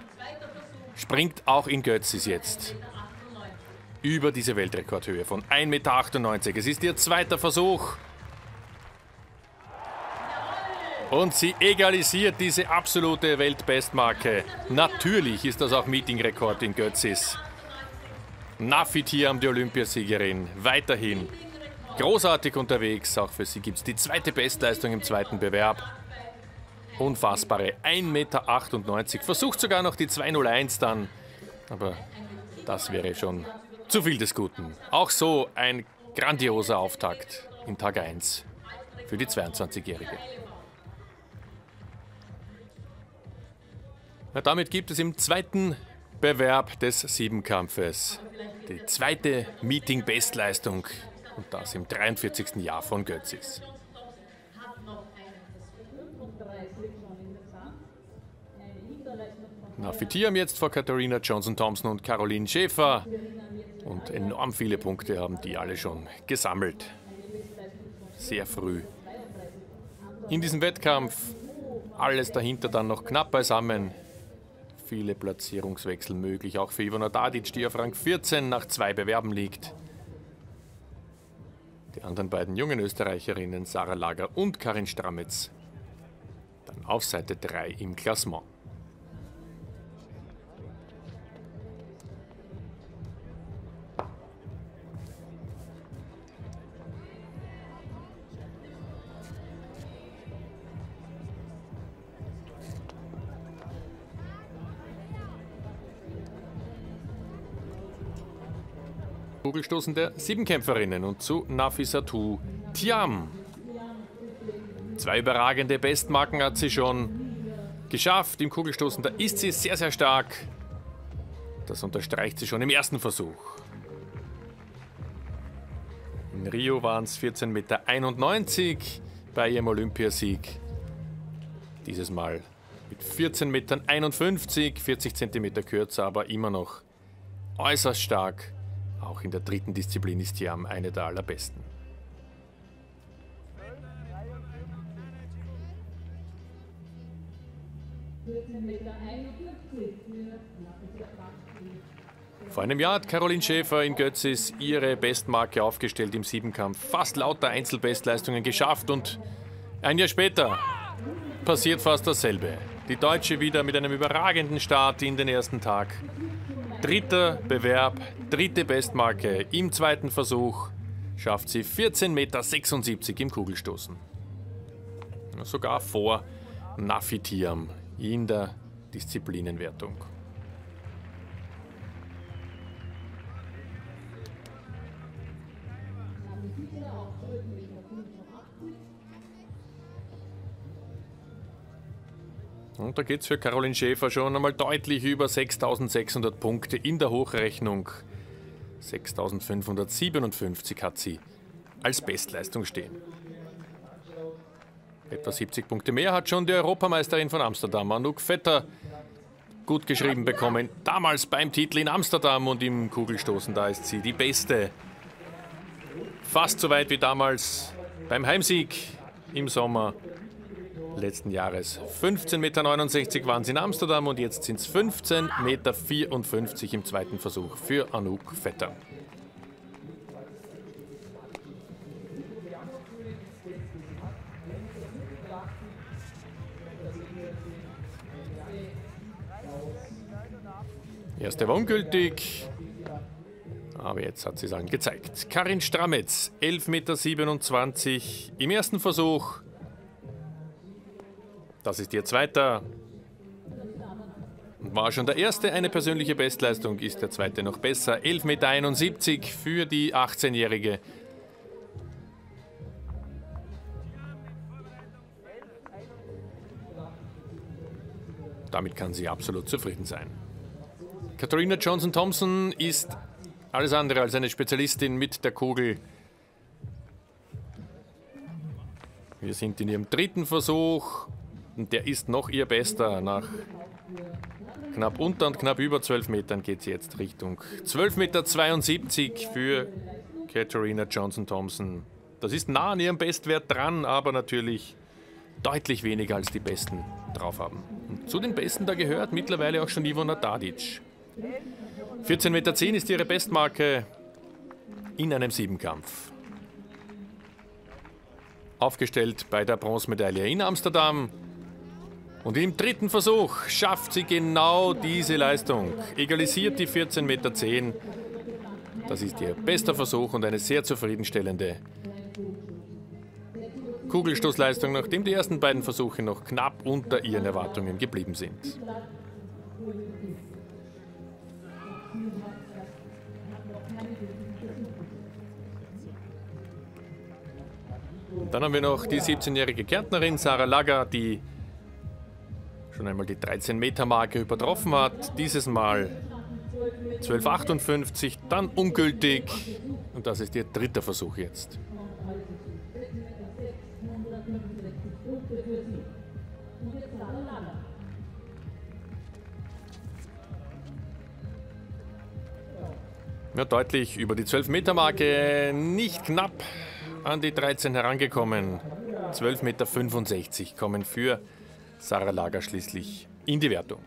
springt auch in Götzis jetzt über diese Weltrekordhöhe von 1,98 Meter. Es ist ihr zweiter Versuch. Und sie egalisiert diese absolute Weltbestmarke. Natürlich ist das auch Meetingrekord in Götzis. Nafi Tiam, die Olympiasiegerin, weiterhin großartig unterwegs. Auch für sie gibt es die zweite Bestleistung im zweiten Bewerb. Unfassbare 1,98 Meter. Versucht sogar noch die 201 dann. Aber das wäre schon zu viel des Guten. Auch so ein grandioser Auftakt in Tag 1 für die 22-Jährige. Damit gibt es im zweiten Bewerb des Siebenkampfes die zweite Meeting-Bestleistung und das im 43. Jahr von Götzis. Nafitiam jetzt vor Katharina Johnson-Thompson und Caroline Schäfer. Und enorm viele Punkte haben die alle schon gesammelt. Sehr früh. In diesem Wettkampf alles dahinter dann noch knapp beisammen. Viele Platzierungswechsel möglich, auch für Ivona Dadic, die auf Rang 14 nach zwei Bewerben liegt. Die anderen beiden jungen Österreicherinnen, Sarah Lager und Karin Strametz, dann auf Seite 3 im Klassement. Kugelstoßen der Siebenkämpferinnen und zu Nafisatou Tiam. Zwei überragende Bestmarken hat sie schon geschafft im Kugelstoßen. Da ist sie sehr, sehr stark. Das unterstreicht sie schon im ersten Versuch. In Rio waren es 14,91 Meter bei ihrem Olympiasieg. Dieses Mal mit 14,51 Metern, 40 Zentimeter kürzer, aber immer noch äußerst stark. Auch in der dritten Disziplin ist Tiam eine der allerbesten. Vor einem Jahr hat Caroline Schäfer in Götzis ihre Bestmarke aufgestellt im Siebenkampf. Fast lauter Einzelbestleistungen geschafft und ein Jahr später passiert fast dasselbe. Die Deutsche wieder mit einem überragenden Start in den ersten Tag. Dritter Bewerb, dritte Bestmarke im zweiten Versuch schafft sie 14,76 Meter im Kugelstoßen. Sogar vor Nafitiam in der Disziplinenwertung. Und da geht es für Caroline Schäfer schon einmal deutlich über 6600 Punkte in der Hochrechnung. 6557 hat sie als Bestleistung stehen. Etwa 70 Punkte mehr hat schon die Europameisterin von Amsterdam, Anouk Vetter, gut geschrieben bekommen. Damals beim Titel in Amsterdam und im Kugelstoßen, da ist sie die Beste. Fast so weit wie damals beim Heimsieg im Sommer letzten Jahres. 15,69 Meter waren es in Amsterdam und jetzt sind es 15,54 Meter im zweiten Versuch für Anouk Vetter. Erste war ungültig, aber jetzt hat sie es allen gezeigt. Karin Strametz, 11,27 Meter im ersten Versuch. Das ist ihr zweiter. War schon der erste eine persönliche Bestleistung, ist der zweite noch besser. 11,71 Meter für die 18-Jährige. Damit kann sie absolut zufrieden sein. Katharina Johnson-Thompson ist alles andere als eine Spezialistin mit der Kugel. Wir sind in ihrem dritten Versuch. Und der ist noch ihr bester. Nach knapp unter und knapp über 12 Metern geht sie jetzt Richtung 12,72 Meter für Katharina Johnson-Thompson. Das ist nah an ihrem Bestwert dran, aber natürlich deutlich weniger als die Besten drauf haben. Und zu den Besten da gehört mittlerweile auch schon Ivona Tadic. 14,10 Meter ist ihre Bestmarke in einem Siebenkampf. Aufgestellt bei der Bronzemedaille in Amsterdam und im dritten Versuch schafft sie genau diese Leistung. Egalisiert die 14,10 Meter. Das ist ihr bester Versuch und eine sehr zufriedenstellende Kugelstoßleistung, nachdem die ersten beiden Versuche noch knapp unter ihren Erwartungen geblieben sind. Dann haben wir noch die 17-jährige Kärntnerin Sarah Lager, die schon einmal die 13-Meter-Marke übertroffen hat. Dieses Mal 12,58, dann ungültig. Und das ist ihr dritter Versuch jetzt. Ja, deutlich über die 12-Meter-Marke, nicht knapp an die 13 herangekommen. 12,65 Meter kommen für Sarah Lager schließlich in die Wertung.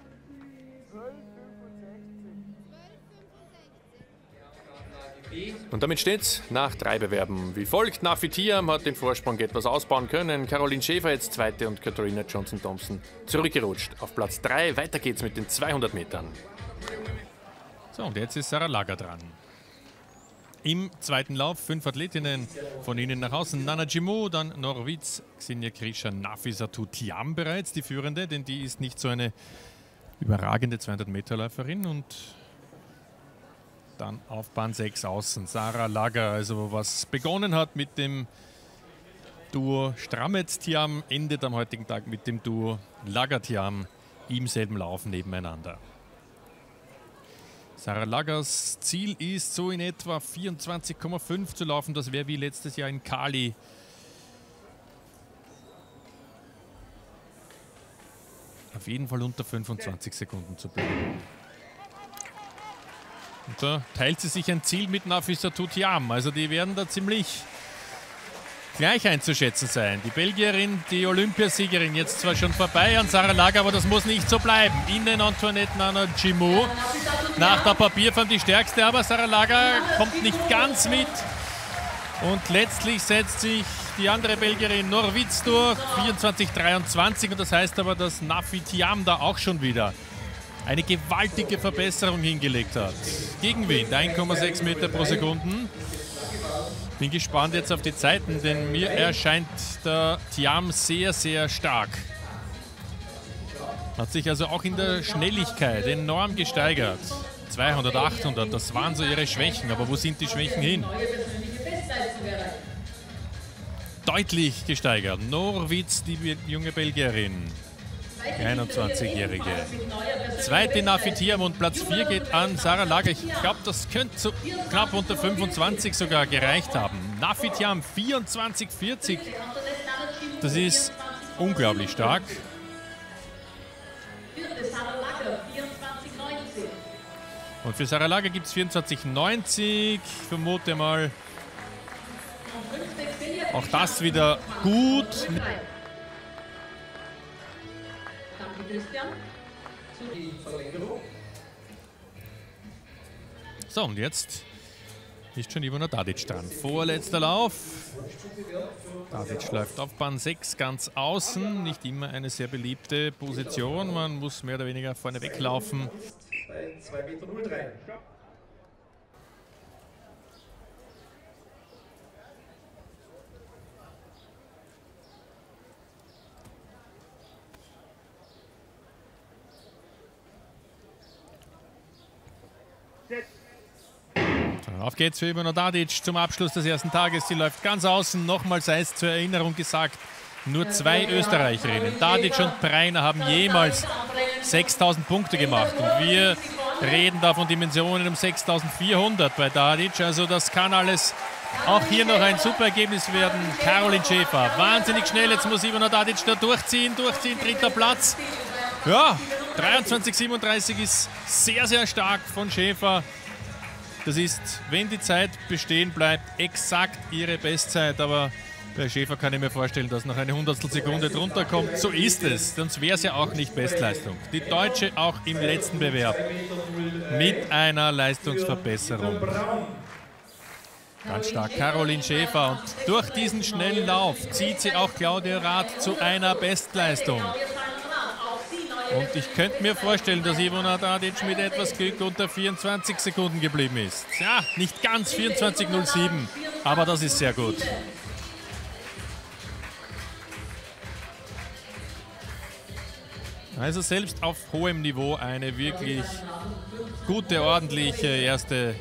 Und damit steht's nach drei Bewerben wie folgt. Nafi Tiam hat den Vorsprung etwas ausbauen können. Caroline Schäfer jetzt zweite und Katharina Johnson-Thompson zurückgerutscht auf Platz 3. Weiter geht's mit den 200 Metern. So, und jetzt ist Sarah Lager dran. Im zweiten Lauf fünf Athletinnen von ihnen nach außen. Nana Jimo, dann Norwitz, Xenia Krischer, Nafisatu Tiam bereits, die Führende, denn die ist nicht so eine überragende 200 Meter Läuferin und dann auf Bahn 6 außen Sarah Lager. Also was begonnen hat mit dem Duo Strametz-Tiam, endet am heutigen Tag mit dem Duo Lager-Tiam im selben Lauf nebeneinander. Sarah Lagers Ziel ist so in etwa 24,5 zu laufen. Das wäre wie letztes Jahr in Kali. Auf jeden Fall unter 25 Sekunden zu bleiben. Und da teilt sie sich ein Ziel mit Nafisa Tutiam. Also die werden da ziemlich gleich einzuschätzen sein. Die Belgierin, die Olympiasiegerin, jetzt zwar schon vorbei an Sarah Lager, aber das muss nicht so bleiben. Innen Antoinette Nana Jimou. Nach der Papierform die stärkste, aber Sarah Lager kommt nicht ganz mit. Und letztlich setzt sich die andere Belgierin Norwitz durch, 24-23. Und das heißt aber, dass Nafi Tiam da auch schon wieder eine gewaltige Verbesserung hingelegt hat. Gegenwind, 1,6 Meter pro Sekunde. Bin gespannt jetzt auf die Zeiten, denn mir erscheint der Tiam sehr, sehr stark. Hat sich also auch in der Schnelligkeit enorm gesteigert. 200, 800, das waren so ihre Schwächen. Aber wo sind die Schwächen hin? Deutlich gesteigert. Norwitz, die junge Belgierin. 21-Jährige. Zweite Nafitiam und Platz 4 geht an Sarah Lager. Ich glaube, das könnte so knapp unter 25 sogar gereicht haben. Nafitiam 24-40. Das ist unglaublich stark. Und für Sarah Lager gibt es 24,90. Ich vermute mal, auch das wieder gut. Christian zu die Verlängerung. So, und jetzt ist schon Ivona Dadic dran. Vorletzter Lauf. Dadic läuft auf Bahn 6 ganz außen. Nicht immer eine sehr beliebte Position. Man muss mehr oder weniger vorne weglaufen. Bei 2,03 Meter. Auf geht's für Ivano Dadic zum Abschluss des ersten Tages. Sie läuft ganz außen. Nochmal sei es zur Erinnerung gesagt, nur zwei Österreicherinnen, Dadic und Breiner, haben jemals 6000 Punkte gemacht. Und wir reden da von Dimensionen um 6400 bei Dadic. Also das kann alles auch hier noch ein super Ergebnis werden. Caroline Schäfer, wahnsinnig schnell. Jetzt muss Ivano Dadic da durchziehen, durchziehen, dritter Platz. Ja, 23,37 ist sehr, sehr stark von Schäfer. Das ist, wenn die Zeit bestehen bleibt, exakt ihre Bestzeit. Aber bei Schäfer kann ich mir vorstellen, dass noch eine Hundertstel Sekunde drunter kommt. So ist es, sonst wäre es ja auch nicht Bestleistung. Die Deutsche auch im letzten Bewerb mit einer Leistungsverbesserung. Ganz stark Caroline Schäfer. Und durch diesen schnellen Lauf zieht sie auch Claudia Rath zu einer Bestleistung. Und ich könnte mir vorstellen, dass Ivona Dadic mit etwas Glück unter 24 Sekunden geblieben ist. Ja, nicht ganz 24.07, aber das ist sehr gut. Also selbst auf hohem Niveau eine wirklich gute, ordentliche erste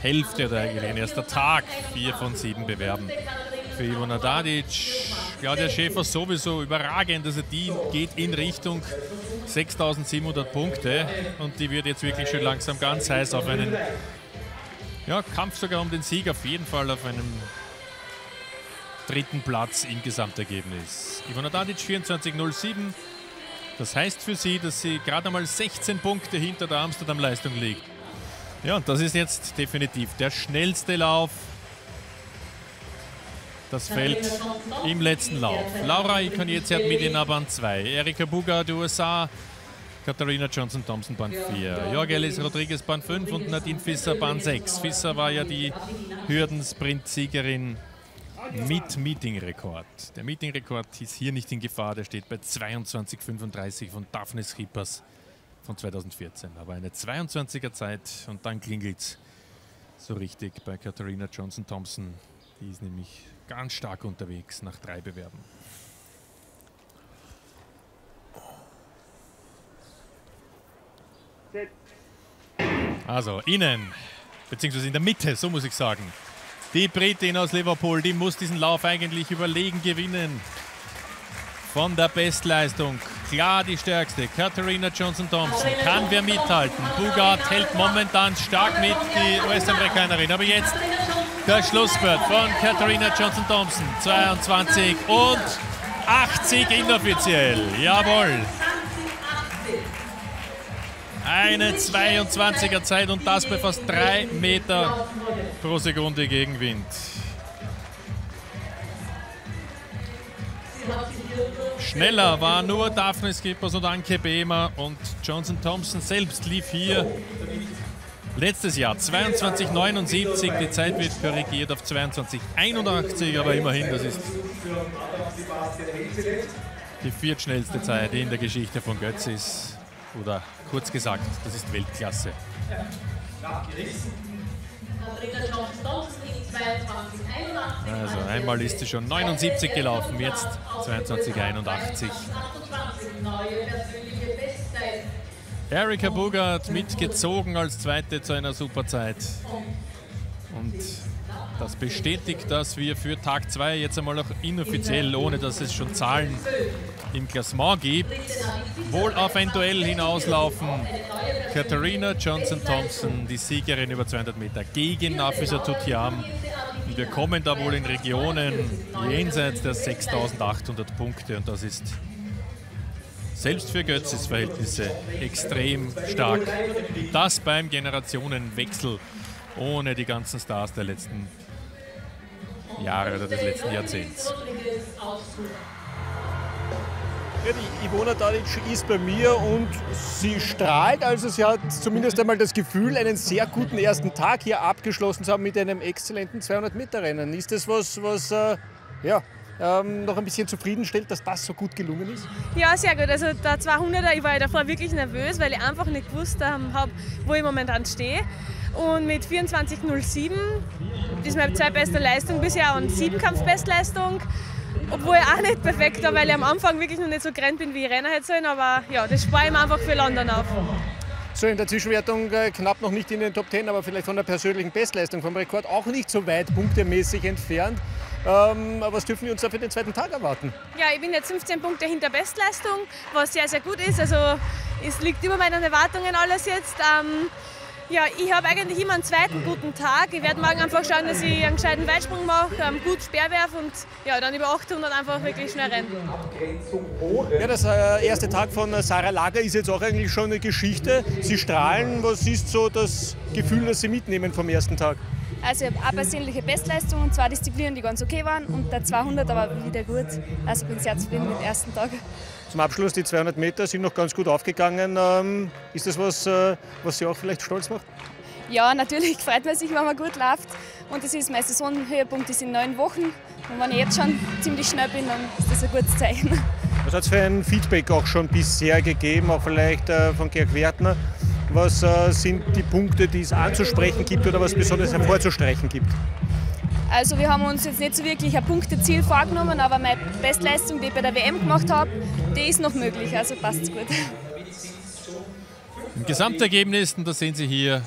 Hälfte oder eigentlich ein erster Tag. Vier von sieben bewerben für Ivona Dadic. Claudia Schäfer sowieso überragend. Also die geht in Richtung 6700 Punkte und die wird jetzt wirklich schon langsam ganz heiß auf einen ja, Kampf sogar um den Sieg, auf jeden Fall auf einem dritten Platz im Gesamtergebnis. Ivona Dadic 24.07. Das heißt für sie, dass sie gerade einmal 16 Punkte hinter der Amsterdam-Leistung liegt. Ja, und das ist jetzt definitiv der schnellste Lauf das Feld im letzten Lauf. Laura Ikonietzi mit in Bahn 2, Erika Buga, die USA, Katharina Johnson-Thompson Bahn 4, Jorgelis Rodriguez Bahn 5 und Nadine Fisser Bahn 6. Fisser war ja die Hürdensprint-Siegerin mit Meetingrekord. Der Meetingrekord ist hier nicht in Gefahr, der steht bei 22,35 von Daphne Schippers von 2014. Aber eine 22er Zeit und dann klingelt es so richtig bei Katharina Johnson-Thompson. Die ist nämlich ganz stark unterwegs nach drei Bewerben. Also innen beziehungsweise in der Mitte, so muss ich sagen. Die Britin aus Liverpool, die muss diesen Lauf eigentlich überlegen gewinnen. Von der Bestleistung klar die stärkste. Katharina Johnson-Thompson kann wer mithalten. Bugard hält momentan stark mit, die US-Amerikanerin. Aber jetzt der Schlussspurt von Katharina Johnson-Thompson. 22 und 80 inoffiziell. Jawohl. Eine 22er Zeit und das bei fast 3 Meter pro Sekunde Gegenwind. Schneller war nur Daphne Skippers und Anke Behmer und Johnson Thompson selbst lief hier letztes Jahr 22,79. Die Zeit wird korrigiert auf 22,81, aber immerhin, das ist die viertschnellste Zeit in der Geschichte von Götzis. Oder kurz gesagt, das ist Weltklasse. Also einmal ist sie schon 79 gelaufen, jetzt 22,81. Erika Bugart mitgezogen als Zweite zu einer Superzeit. Und das bestätigt, dass wir für Tag 2 jetzt einmal auch inoffiziell, ohne dass es schon Zahlen im Klassement gibt, wohl auf ein Duell hinauslaufen. Katharina Johnson-Thompson, die Siegerin über 200 Meter, gegen Nafisa Tutiam. Und wir kommen da wohl in Regionen jenseits der 6800 Punkte und das ist selbst für Götzes Verhältnisse extrem stark. Das beim Generationenwechsel ohne die ganzen Stars der letzten Jahre oder des letzten Jahrzehnts. Ja, die Ivona Tadic ist bei mir und sie strahlt, also sie hat zumindest einmal das Gefühl, einen sehr guten ersten Tag hier abgeschlossen zu haben mit einem exzellenten 200-Meter-Rennen. Ist das was, was äh, ja, ähm, noch ein bisschen zufriedenstellt, dass das so gut gelungen ist? Ja, sehr gut. Also der 200er, ich war ja davor wirklich nervös, weil ich einfach nicht gewusst habe, wo ich momentan stehe. Und mit 24,07 ist meine zweitbeste Leistung bisher und Siebenkampfbestleistung. Obwohl auch nicht perfekt war, weil ich am Anfang wirklich noch nicht so gerannt bin, wie ich rennen hätte sollen. Aber ja, das spare ich mir einfach für London auf. So in der Zwischenwertung äh, knapp noch nicht in den Top 10, aber vielleicht von der persönlichen Bestleistung vom Rekord auch nicht so weit punktemäßig entfernt. Ähm, was dürfen wir uns da für den zweiten Tag erwarten? Ja, ich bin jetzt 15 Punkte hinter Bestleistung, was sehr, sehr gut ist. Also es liegt über meinen Erwartungen alles jetzt. Ähm, ja, ich habe eigentlich immer einen zweiten guten Tag. Ich werde morgen einfach schauen, dass ich einen gescheiten Weitsprung mache, ähm, gut Speerwerf und ja, dann über 800 einfach wirklich schnell rennen. Ja, das äh, erste Tag von Sarah Lager ist jetzt auch eigentlich schon eine Geschichte. Sie strahlen. Was ist so das Gefühl, das Sie mitnehmen vom ersten Tag? Also ich habe eine persönliche Bestleistung und zwei Disziplinen, die ganz okay waren und der 200 aber wieder gut. Also ich bin sehr zufrieden mit dem ersten Tag. Zum Abschluss die 200 Meter sind noch ganz gut aufgegangen. Ähm, ist das was, äh, was Sie auch vielleicht stolz macht? Ja, natürlich freut man sich, wenn man gut läuft. Und das ist mein Saisonhöhepunkt, das sind neun Wochen. Und wenn ich jetzt schon ziemlich schnell bin, dann ist das ein gutes Zeichen. Was hat es für ein Feedback auch schon bisher gegeben, auch vielleicht äh, von Georg Wertner? Was äh, sind die Punkte, die es anzusprechen gibt oder was besonders hervorzustreichen gibt? Also wir haben uns jetzt nicht so wirklich ein Punkteziel vorgenommen, aber meine Bestleistung, die ich bei der WM gemacht habe, die ist noch möglich, also passt es gut. Im Gesamtergebnis, und das sehen Sie hier,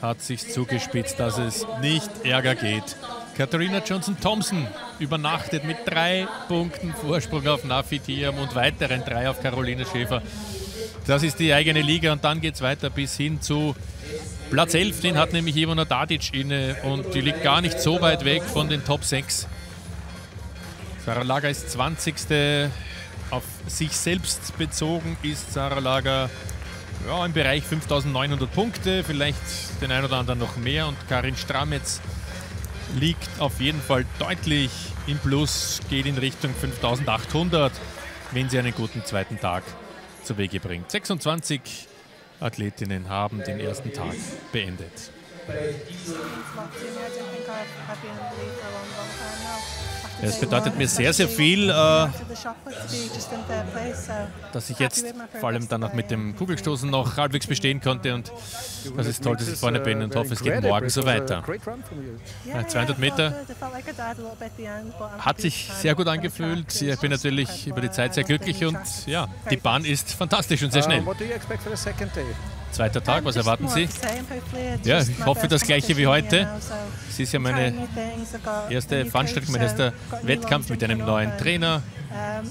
hat sich zugespitzt, dass es nicht Ärger geht. Katharina Johnson-Thompson übernachtet mit drei Punkten Vorsprung auf Nafi Thiam und weiteren drei auf Caroline Schäfer. Das ist die eigene Liga und dann geht es weiter bis hin zu Platz 11, den hat nämlich Ivona Dadic inne und die liegt gar nicht so weit weg von den Top 6. Sarah Lager ist 20. Auf sich selbst bezogen ist Sarah Lager ja, im Bereich 5900 Punkte, vielleicht den ein oder anderen noch mehr. Und Karin Strametz liegt auf jeden Fall deutlich im Plus, geht in Richtung 5800, wenn sie einen guten zweiten Tag zu Wege bringt. 26 Athletinnen haben den ersten Tag beendet. Es bedeutet mir sehr, sehr viel, äh, dass ich jetzt vor allem dann auch mit dem Kugelstoßen noch halbwegs bestehen konnte und das ist toll, dass ich vorne bin und hoffe, es geht morgen so weiter. 200 Meter hat sich sehr gut angefühlt. Ich bin natürlich über die Zeit sehr glücklich und ja, die Bahn ist fantastisch und sehr schnell. Zweiter Tag, was erwarten Sie? Ja, ich hoffe das gleiche wie heute. Es ist ja meine erste Veranstaltung, mein erster Wettkampf mit einem neuen Trainer.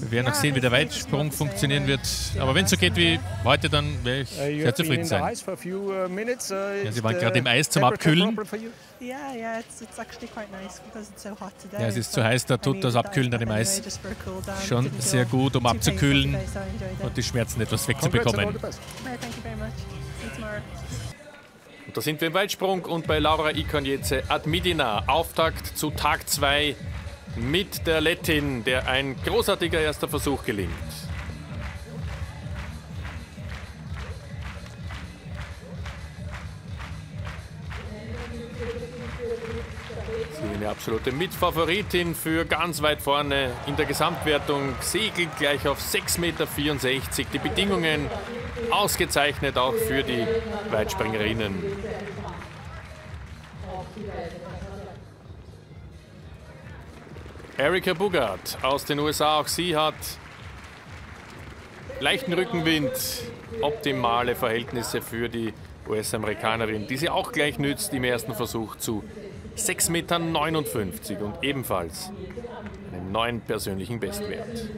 Wir werden auch sehen, wie der Weitsprung funktionieren wird. Aber wenn es so geht wie heute, dann werde ich sehr zufrieden sein. Ja, Sie waren gerade im Eis zum Abkühlen. Ja, es ist zu heiß, da tut das Abkühlen dann im Eis schon sehr gut, um abzukühlen und die Schmerzen etwas wegzubekommen. Da sind wir im Weitsprung und bei Laura Ikonjece Admidina. Auftakt zu Tag 2 mit der Lettin, der ein großartiger erster Versuch gelingt. Sie eine absolute Mitfavoritin für ganz weit vorne in der Gesamtwertung. Segelt gleich auf 6,64 Meter. Die Bedingungen ausgezeichnet auch für die Weitspringerinnen. Erika Bugart aus den USA, auch sie hat leichten Rückenwind, optimale Verhältnisse für die US-Amerikanerin, die sie auch gleich nützt im ersten Versuch zu 6,59 Meter und ebenfalls einen neuen persönlichen Bestwert.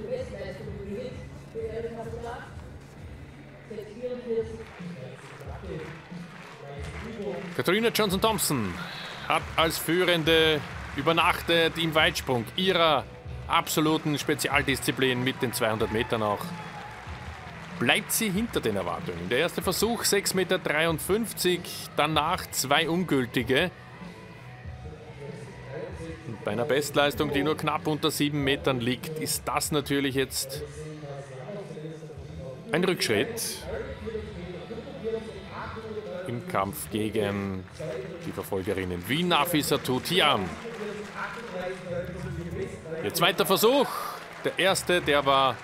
Katharina Johnson-Thompson hat als Führende übernachtet im Weitsprung ihrer absoluten Spezialdisziplin mit den 200 Metern auch. Bleibt sie hinter den Erwartungen. Der erste Versuch 6,53 Meter, danach zwei ungültige. Und bei einer Bestleistung, die nur knapp unter 7 Metern liegt, ist das natürlich jetzt ein Rückschritt im Kampf gegen die Verfolgerinnen wie Nafisa Tutian. Ihr zweiter Versuch, der erste, der war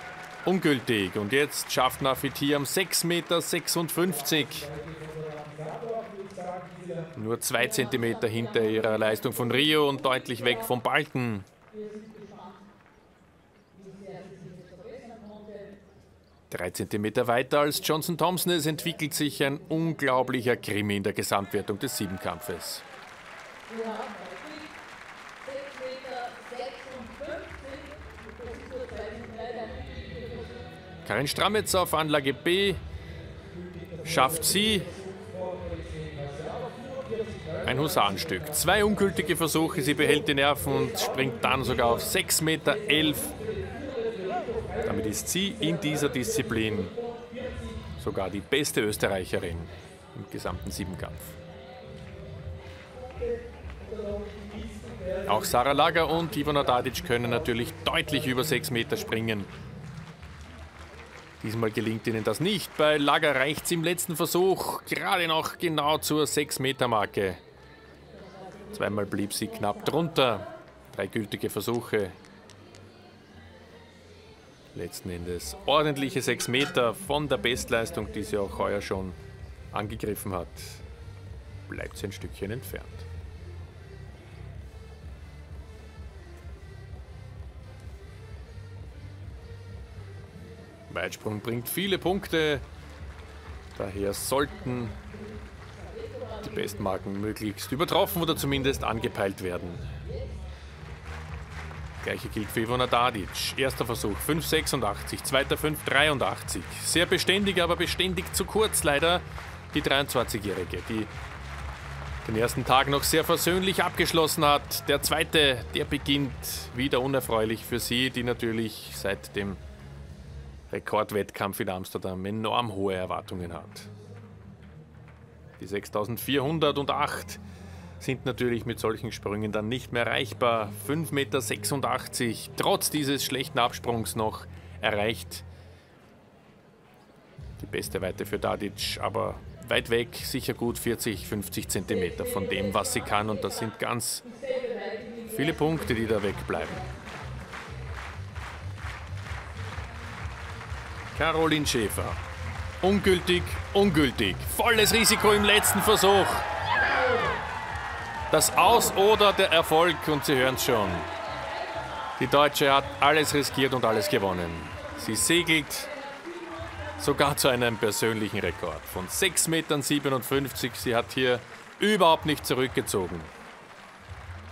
ungültig. Und jetzt schafft Nafitiam 6,56 Meter. Nur zwei Zentimeter hinter ihrer Leistung von Rio und deutlich weg vom Balken. Drei Zentimeter weiter als Johnson Thompson. Es entwickelt sich ein unglaublicher Krimi in der Gesamtwertung des Siebenkampfes. Karin Strametz auf Anlage B schafft sie ein Husarenstück. Zwei ungültige Versuche, sie behält die Nerven und springt dann sogar auf 6,11 Meter. Damit ist sie in dieser Disziplin sogar die beste Österreicherin im gesamten Siebenkampf. Auch Sarah Lager und Ivona Dadic können natürlich deutlich über 6 Meter springen. Diesmal gelingt ihnen das nicht. Bei Lager reicht es im letzten Versuch gerade noch genau zur 6-Meter-Marke. Zweimal blieb sie knapp drunter. Drei gültige Versuche. Letzten Endes ordentliche 6 Meter von der Bestleistung, die sie auch heuer schon angegriffen hat. Bleibt sie ein Stückchen entfernt. Weitsprung bringt viele Punkte. Daher sollten die Bestmarken möglichst übertroffen oder zumindest angepeilt werden. Gleiche gilt für Ivona Dadic. Erster Versuch 5,86, zweiter 5,83. Sehr beständig, aber beständig zu kurz leider die 23-Jährige, die den ersten Tag noch sehr versöhnlich abgeschlossen hat. Der zweite, der beginnt wieder unerfreulich für sie, die natürlich seit dem Rekordwettkampf in Amsterdam enorm hohe Erwartungen hat. Die 6408 sind natürlich mit solchen Sprüngen dann nicht mehr erreichbar. 5,86 Meter, trotz dieses schlechten Absprungs noch erreicht. Die beste Weite für Dadic, aber weit weg, sicher gut 40, 50 Zentimeter von dem, was sie kann. Und das sind ganz viele Punkte, die da wegbleiben. Caroline Schäfer. Ungültig, ungültig. Volles Risiko im letzten Versuch. Das Aus oder der Erfolg und Sie hören es schon. Die Deutsche hat alles riskiert und alles gewonnen. Sie segelt sogar zu einem persönlichen Rekord von 6,57 Metern. Sie hat hier überhaupt nicht zurückgezogen.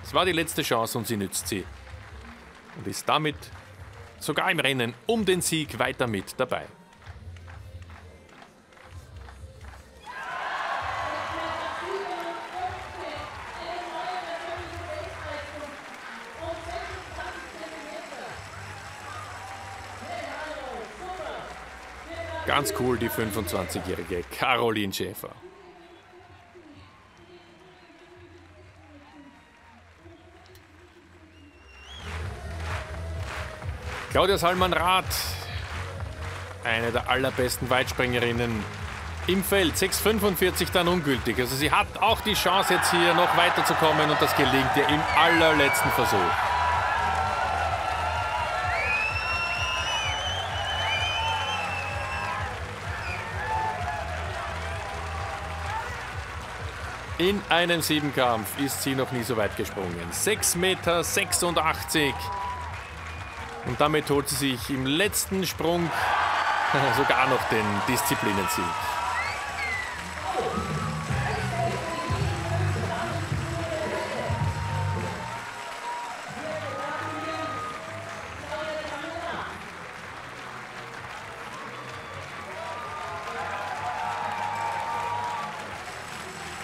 Es war die letzte Chance und sie nützt sie. Und ist damit sogar im Rennen um den Sieg weiter mit dabei. Ganz cool, die 25-jährige Caroline Schäfer. Claudia Salman-Rath, eine der allerbesten Weitspringerinnen im Feld. 6,45 dann ungültig. Also sie hat auch die Chance jetzt hier noch weiterzukommen und das gelingt ihr im allerletzten Versuch. In einem Siebenkampf ist sie noch nie so weit gesprungen. 6,86 Meter. Und damit holt sie sich im letzten Sprung sogar noch den Disziplinensieg.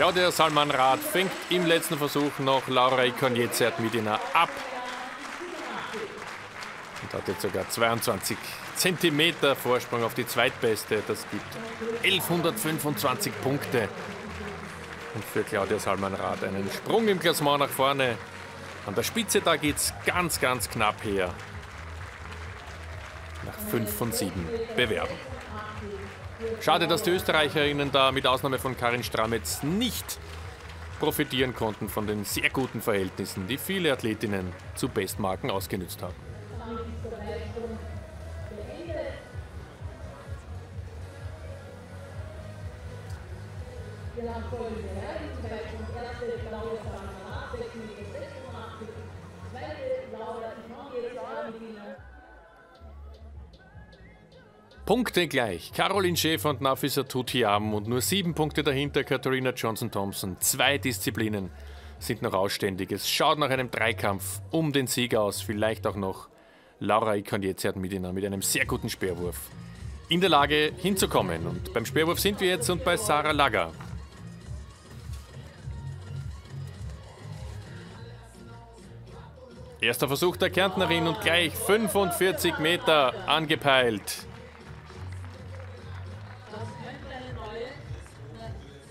Claudia Salman-Rath fängt im letzten Versuch noch Laura Ikoniezert Medina ab. Und hat jetzt sogar 22 Zentimeter Vorsprung auf die zweitbeste. Das gibt 1125 Punkte. Und für Claudia Salman-Rath einen Sprung im Klassement nach vorne. An der Spitze, da geht es ganz, ganz knapp her. Nach 5 von 7 Bewerben. Schade, dass die Österreicherinnen da mit Ausnahme von Karin Strametz nicht profitieren konnten von den sehr guten Verhältnissen, die viele Athletinnen zu Bestmarken ausgenützt haben. Punkte gleich. Caroline Schäfer und Nafisa Tutiam und nur sieben Punkte dahinter Katharina Johnson-Thompson. Zwei Disziplinen sind noch ausständig. Es schaut nach einem Dreikampf um den Sieg aus. Vielleicht auch noch Laura Ikonjezert mit mit einem sehr guten Speerwurf in der Lage hinzukommen. Und beim Speerwurf sind wir jetzt und bei Sarah Lager. Erster Versuch der Kärntnerin und gleich 45 Meter angepeilt.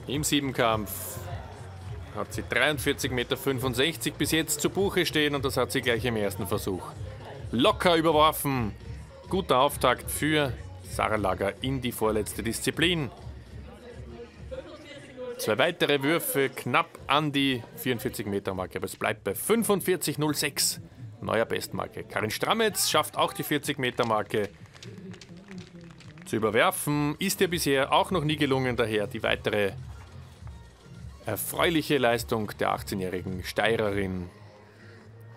Im Siebenkampf hat sie 43,65 Meter bis jetzt zu Buche stehen und das hat sie gleich im ersten Versuch. Locker überworfen. Guter Auftakt für Sarah Lager in die vorletzte Disziplin. Zwei weitere Würfe knapp an die 44 Meter Marke, aber es bleibt bei 45,06. Neuer Bestmarke. Karin Strametz schafft auch die 40 Meter Marke zu überwerfen. Ist ihr bisher auch noch nie gelungen, daher die weitere Erfreuliche Leistung der 18-jährigen Steirerin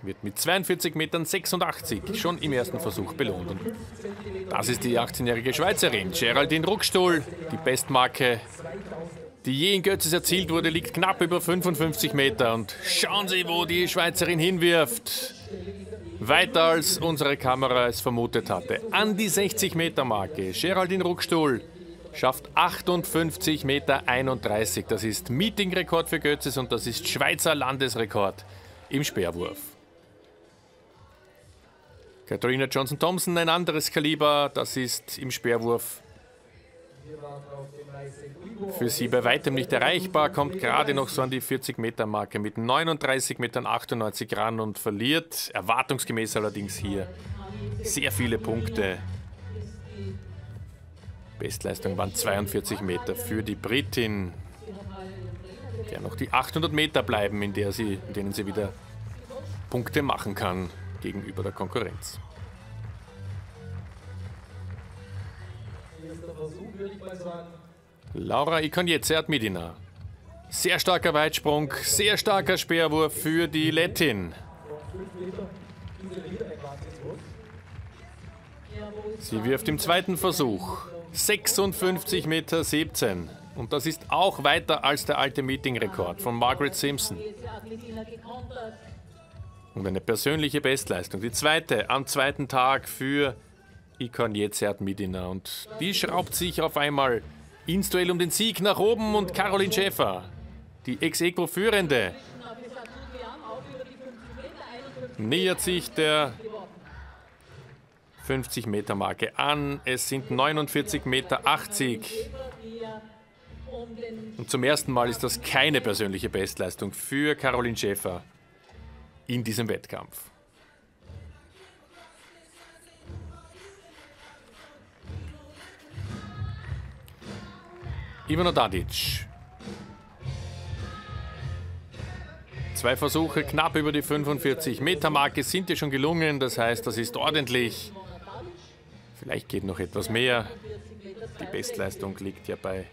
wird mit 42,86 Metern schon im ersten Versuch belohnt. Und das ist die 18-jährige Schweizerin Geraldine Ruckstuhl. Die Bestmarke, die je in Götzes erzielt wurde, liegt knapp über 55 Meter. Und schauen Sie, wo die Schweizerin hinwirft. Weiter als unsere Kamera es vermutet hatte. An die 60 Meter Marke. Geraldine Ruckstuhl schafft 58,31 Meter. Das ist Meetingrekord für Götzes und das ist Schweizer Landesrekord im Speerwurf. Katharina Johnson-Thompson, ein anderes Kaliber, das ist im Speerwurf für sie bei weitem nicht erreichbar, kommt gerade noch so an die 40-Meter-Marke mit 39,98 Metern ran und verliert erwartungsgemäß allerdings hier sehr viele Punkte Bestleistung waren 42 Meter für die Britin. Ja, noch die 800 Meter bleiben, in, der sie, in denen sie wieder Punkte machen kann gegenüber der Konkurrenz. Laura Ikonjezert Medina. Sehr starker Weitsprung, sehr starker Speerwurf für die Lettin. Sie wirft im zweiten Versuch 56,17 Meter. Und das ist auch weiter als der alte Meeting-Rekord von Margaret Simpson. Und eine persönliche Bestleistung. Die zweite am zweiten Tag für Ikon Jezert Midina. Und die schraubt sich auf einmal ins Duell um den Sieg nach oben und Caroline Schäfer, die Ex-Equo-Führende, nähert sich der 50-Meter-Marke an. Es sind 49,80 Meter. Und zum ersten Mal ist das keine persönliche Bestleistung für Caroline Schäfer in diesem Wettkampf. Ivano Dadic. Zwei Versuche knapp über die 45 Meter Marke sind dir schon gelungen. Das heißt, das ist ordentlich. Vielleicht geht noch etwas mehr. Die Bestleistung liegt ja bei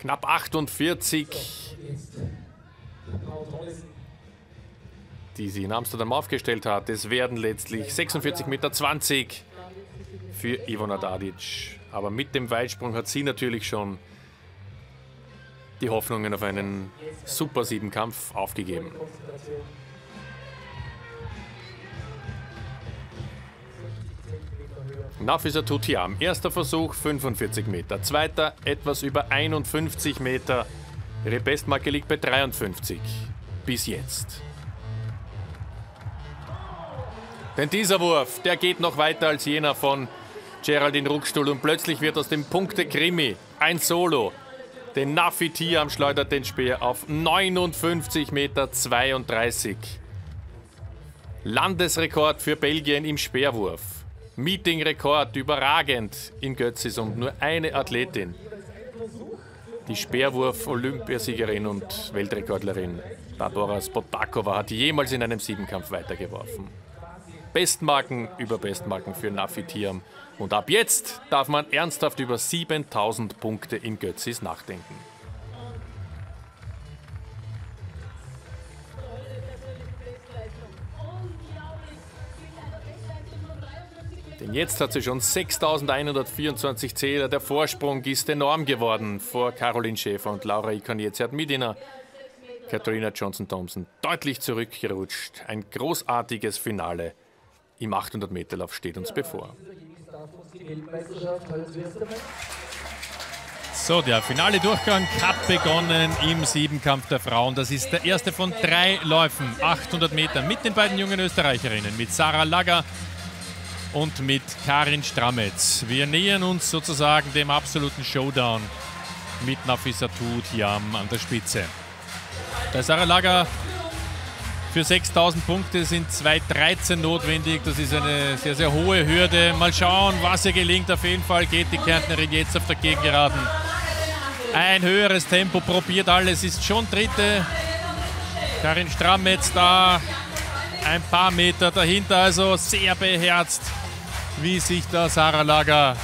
knapp 48, die sie in Amsterdam aufgestellt hat. Es werden letztlich 46,20 Meter für Ivona Dadic. Aber mit dem Weitsprung hat sie natürlich schon die Hoffnungen auf einen Super 7-Kampf aufgegeben. Nafisa Tutiam, erster Versuch 45 Meter, zweiter etwas über 51 Meter. Ihre Bestmarke liegt bei 53 bis jetzt. Denn dieser Wurf, der geht noch weiter als jener von Geraldine Ruckstuhl und plötzlich wird aus dem Punkte-Krimi ein Solo. Den Nafi Tiam schleudert den Speer auf 59,32 Meter. Landesrekord für Belgien im Speerwurf. Meeting-Rekord, überragend in Götzis und nur eine Athletin. Die Speerwurf-Olympiasiegerin und Weltrekordlerin Barbara Spotakova hat jemals in einem Siebenkampf weitergeworfen. Bestmarken über Bestmarken für Nafi Tiam. Und ab jetzt darf man ernsthaft über 7000 Punkte in Götzis nachdenken. Denn jetzt hat sie schon 6124 Zähler. Der Vorsprung ist enorm geworden vor Caroline Schäfer und Laura Ikonietziat Midina. Katharina Johnson-Thompson deutlich zurückgerutscht. Ein großartiges Finale im 800-Meter-Lauf steht uns bevor. So, der finale Durchgang hat begonnen im Siebenkampf der Frauen. Das ist der erste von drei Läufen, 800 Meter, mit den beiden jungen Österreicherinnen, mit Sarah Lager und mit Karin Strametz. Wir nähern uns sozusagen dem absoluten Showdown mit Nafisa Tiam an der Spitze. Der Sarah Lager für 6000 Punkte sind 2,13 notwendig. Das ist eine sehr, sehr hohe Hürde. Mal schauen, was ihr gelingt. Auf jeden Fall geht die Kärntnerin jetzt auf der Gegengeraden. Ein höheres Tempo, probiert alles, ist schon dritte. Karin Strametz da, ein paar Meter dahinter, also sehr beherzt wie sich der Sarah Lager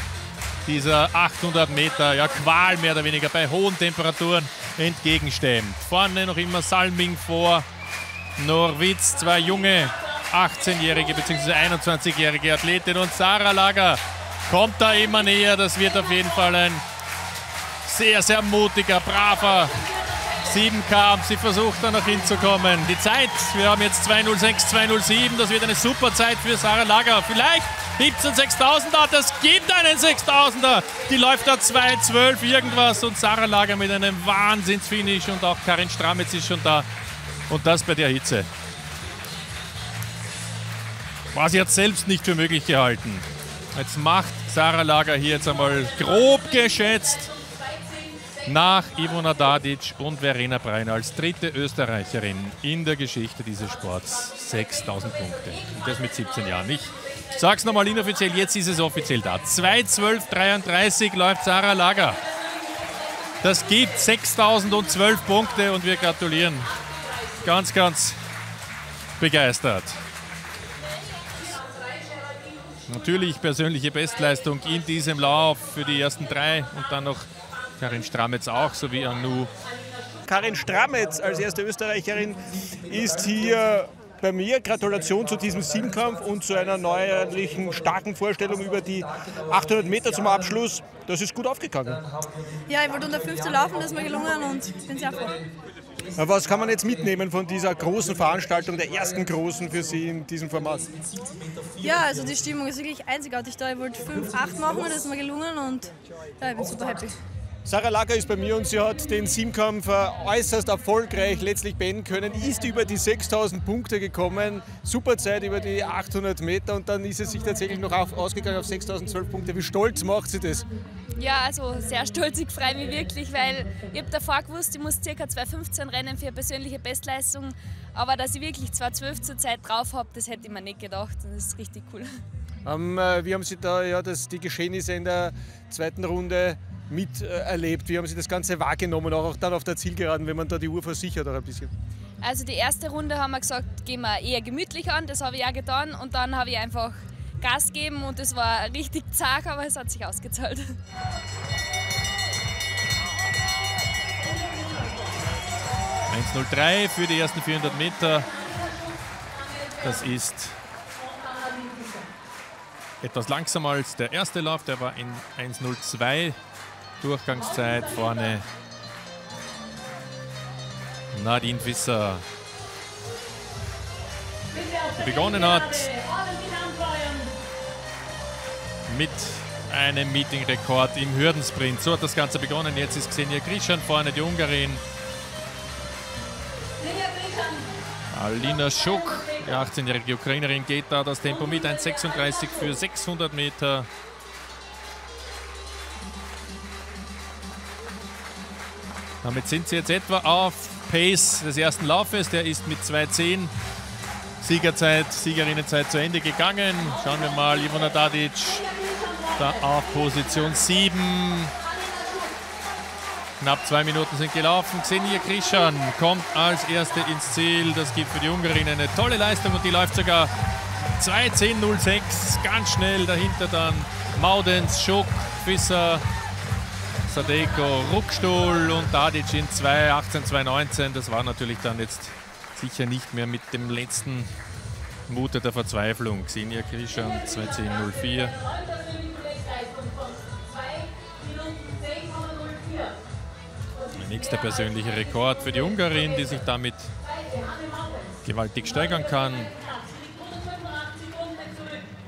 dieser 800 Meter ja, Qual mehr oder weniger bei hohen Temperaturen entgegenstemmt. Vorne noch immer Salming vor Norwitz, zwei junge 18-jährige bzw. 21-jährige Athletinnen und Sarah Lager kommt da immer näher. Das wird auf jeden Fall ein sehr, sehr mutiger, braver 7 Kampf. Sie versucht da noch hinzukommen. Die Zeit, wir haben jetzt 206, 207. Das wird eine super Zeit für Sarah Lager. Vielleicht es einen 6000er. Das gibt einen 6000er. Die läuft da 212 irgendwas. Und Sarah Lager mit einem Wahnsinnsfinish. Und auch Karin Stramitz ist schon da. Und das bei der Hitze. War sie jetzt selbst nicht für möglich gehalten. Jetzt macht Sarah Lager hier jetzt einmal grob geschätzt nach Ivona Dadic und Verena Breiner als dritte Österreicherin in der Geschichte dieses Sports 6000 Punkte. Und das mit 17 Jahren. Ich sag's nochmal inoffiziell, jetzt ist es offiziell da. 2.12.33 läuft Sarah Lager. Das gibt 6012 Punkte und wir gratulieren. Ganz, ganz begeistert. Natürlich persönliche Bestleistung in diesem Lauf für die ersten drei und dann noch Karin Strametz auch, sowie Anu. Karin Strametz als erste Österreicherin ist hier bei mir. Gratulation zu diesem Siebenkampf und zu einer neuerlichen, starken Vorstellung über die 800 Meter zum Abschluss. Das ist gut aufgegangen. Ja, ich wollte unter 15 laufen, das ist mir gelungen und bin sehr froh. Was kann man jetzt mitnehmen von dieser großen Veranstaltung, der ersten großen für Sie in diesem Format? Ja, also die Stimmung ist wirklich einzigartig da. Ich wollte 5, 8 machen, das ist mir gelungen und ja, ich bin super happy. Sarah Lager ist bei mir und sie hat den Siebenkampf äh, äußerst erfolgreich letztlich beenden können, ist über die 6000 Punkte gekommen, super Zeit über die 800 Meter und dann ist es sich tatsächlich noch auf, ausgegangen auf 6012 Punkte. Wie stolz macht sie das? Ja, also sehr stolz, ich freue mich wirklich, weil ich habe davor gewusst, ich muss ca. 2,15 rennen für eine persönliche Bestleistung, aber dass ich wirklich 2,12 zur Zeit drauf habe, das hätte ich mir nicht gedacht und das ist richtig cool. Ähm, äh, wie haben Sie da ja, das, die Geschehnisse in der zweiten Runde miterlebt? Wie haben Sie das Ganze wahrgenommen, auch dann auf der Zielgeraden, wenn man da die Uhr versichert auch ein bisschen? Also die erste Runde haben wir gesagt, gehen wir eher gemütlich an, das habe ich auch getan und dann habe ich einfach Gas gegeben und es war richtig zart, aber es hat sich ausgezahlt. ...1.03 für die ersten 400 Meter. Das ist etwas langsamer als der erste Lauf. Der war in 1.02 Durchgangszeit. Vorne Nadine Visser. Begonnen hat mit einem Meetingrekord im Hürdensprint. So hat das Ganze begonnen. Jetzt ist Xenia Grischan vorne, die Ungarin. Alina Schuk, die 18-jährige Ukrainerin, geht da das Tempo mit. 1,36 für 600 Meter. Damit sind sie jetzt etwa auf Pace des ersten Laufes. Der ist mit 2,10 Siegerzeit, Siegerinnenzeit zu Ende gegangen. Schauen wir mal, Ivona Dadic da auf Position 7. Knapp zwei Minuten sind gelaufen. Xenia Krischan kommt als Erste ins Ziel. Das gibt für die Ungarin eine tolle Leistung und die läuft sogar 2.10.06. Ganz schnell dahinter dann Maudens, Schuck, Fisser, Sadeko, Ruckstuhl und Dadic in 2.18, 2.19. Das war natürlich dann jetzt sicher nicht mehr mit dem letzten Mute der Verzweiflung. Xenia Krischan 2.10.04. Nächster persönlicher Rekord für die Ungarin, die sich damit gewaltig steigern kann.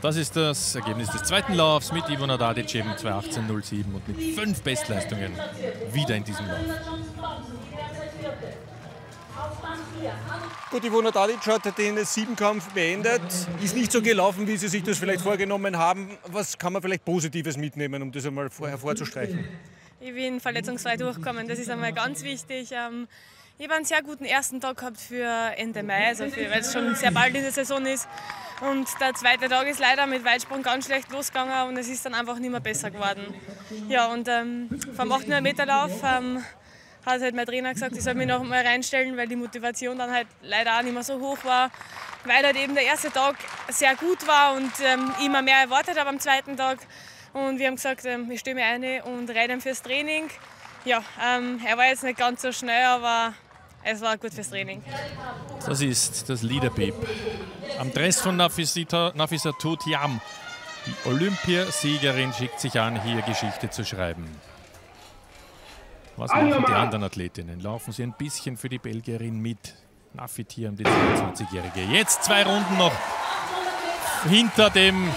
Das ist das Ergebnis des zweiten Laufs mit Ivona Dadic eben 2.18.07 und mit fünf Bestleistungen wieder in diesem Lauf. Gut, Ivona Dadic hat den Siebenkampf beendet. Ist nicht so gelaufen, wie Sie sich das vielleicht vorgenommen haben. Was kann man vielleicht Positives mitnehmen, um das einmal hervorzustreichen? Ich bin verletzungsfrei durchgekommen, das ist einmal ganz wichtig. Ähm, ich habe einen sehr guten ersten Tag gehabt für Ende Mai, also weil es schon sehr bald in der Saison ist. Und der zweite Tag ist leider mit Weitsprung ganz schlecht losgegangen und es ist dann einfach nicht mehr besser geworden. Ja, und ähm, vom 800 Meter Lauf ähm, hat halt mein Trainer gesagt, ich soll mich noch mal reinstellen, weil die Motivation dann halt leider auch nicht mehr so hoch war. Weil halt eben der erste Tag sehr gut war und ähm, immer mehr erwartet habe am zweiten Tag. Und wir haben gesagt, ähm, ich stehe mir ein und reite fürs Training. Ja, ähm, er war jetzt nicht ganz so schnell, aber es war gut fürs Training. Das ist das Liederbeep. Am Dress von Nafisa, Nafisa Totiam. Die Olympiasiegerin schickt sich an, hier Geschichte zu schreiben. Was machen die anderen Athletinnen? Laufen sie ein bisschen für die Belgierin mit? Nafitiam, die 22-Jährige. Jetzt zwei Runden noch hinter dem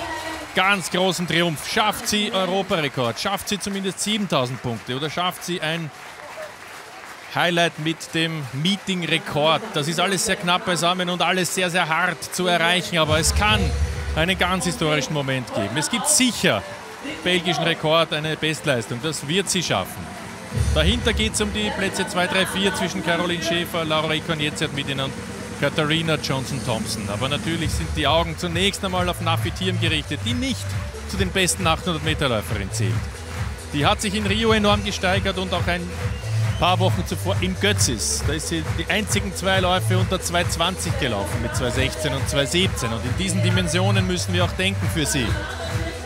ganz großen Triumph. Schafft sie Europarekord? Schafft sie zumindest 7000 Punkte? Oder schafft sie ein Highlight mit dem Meeting-Rekord? Das ist alles sehr knapp beisammen und alles sehr, sehr hart zu erreichen. Aber es kann einen ganz historischen Moment geben. Es gibt sicher belgischen Rekord, eine Bestleistung. Das wird sie schaffen. Dahinter geht es um die Plätze 2, 3, 4 zwischen Caroline Schäfer, Laura Ikon-Jetzert mit ihnen Katharina Johnson-Thompson. Aber natürlich sind die Augen zunächst einmal auf Nafi Thiem gerichtet, die nicht zu den besten 800-Meter-Läuferinnen zählt. Die hat sich in Rio enorm gesteigert und auch ein paar Wochen zuvor in Götzis. Da ist sie die einzigen zwei Läufe unter 2,20 gelaufen mit 2,16 und 2,17. Und in diesen Dimensionen müssen wir auch denken für sie.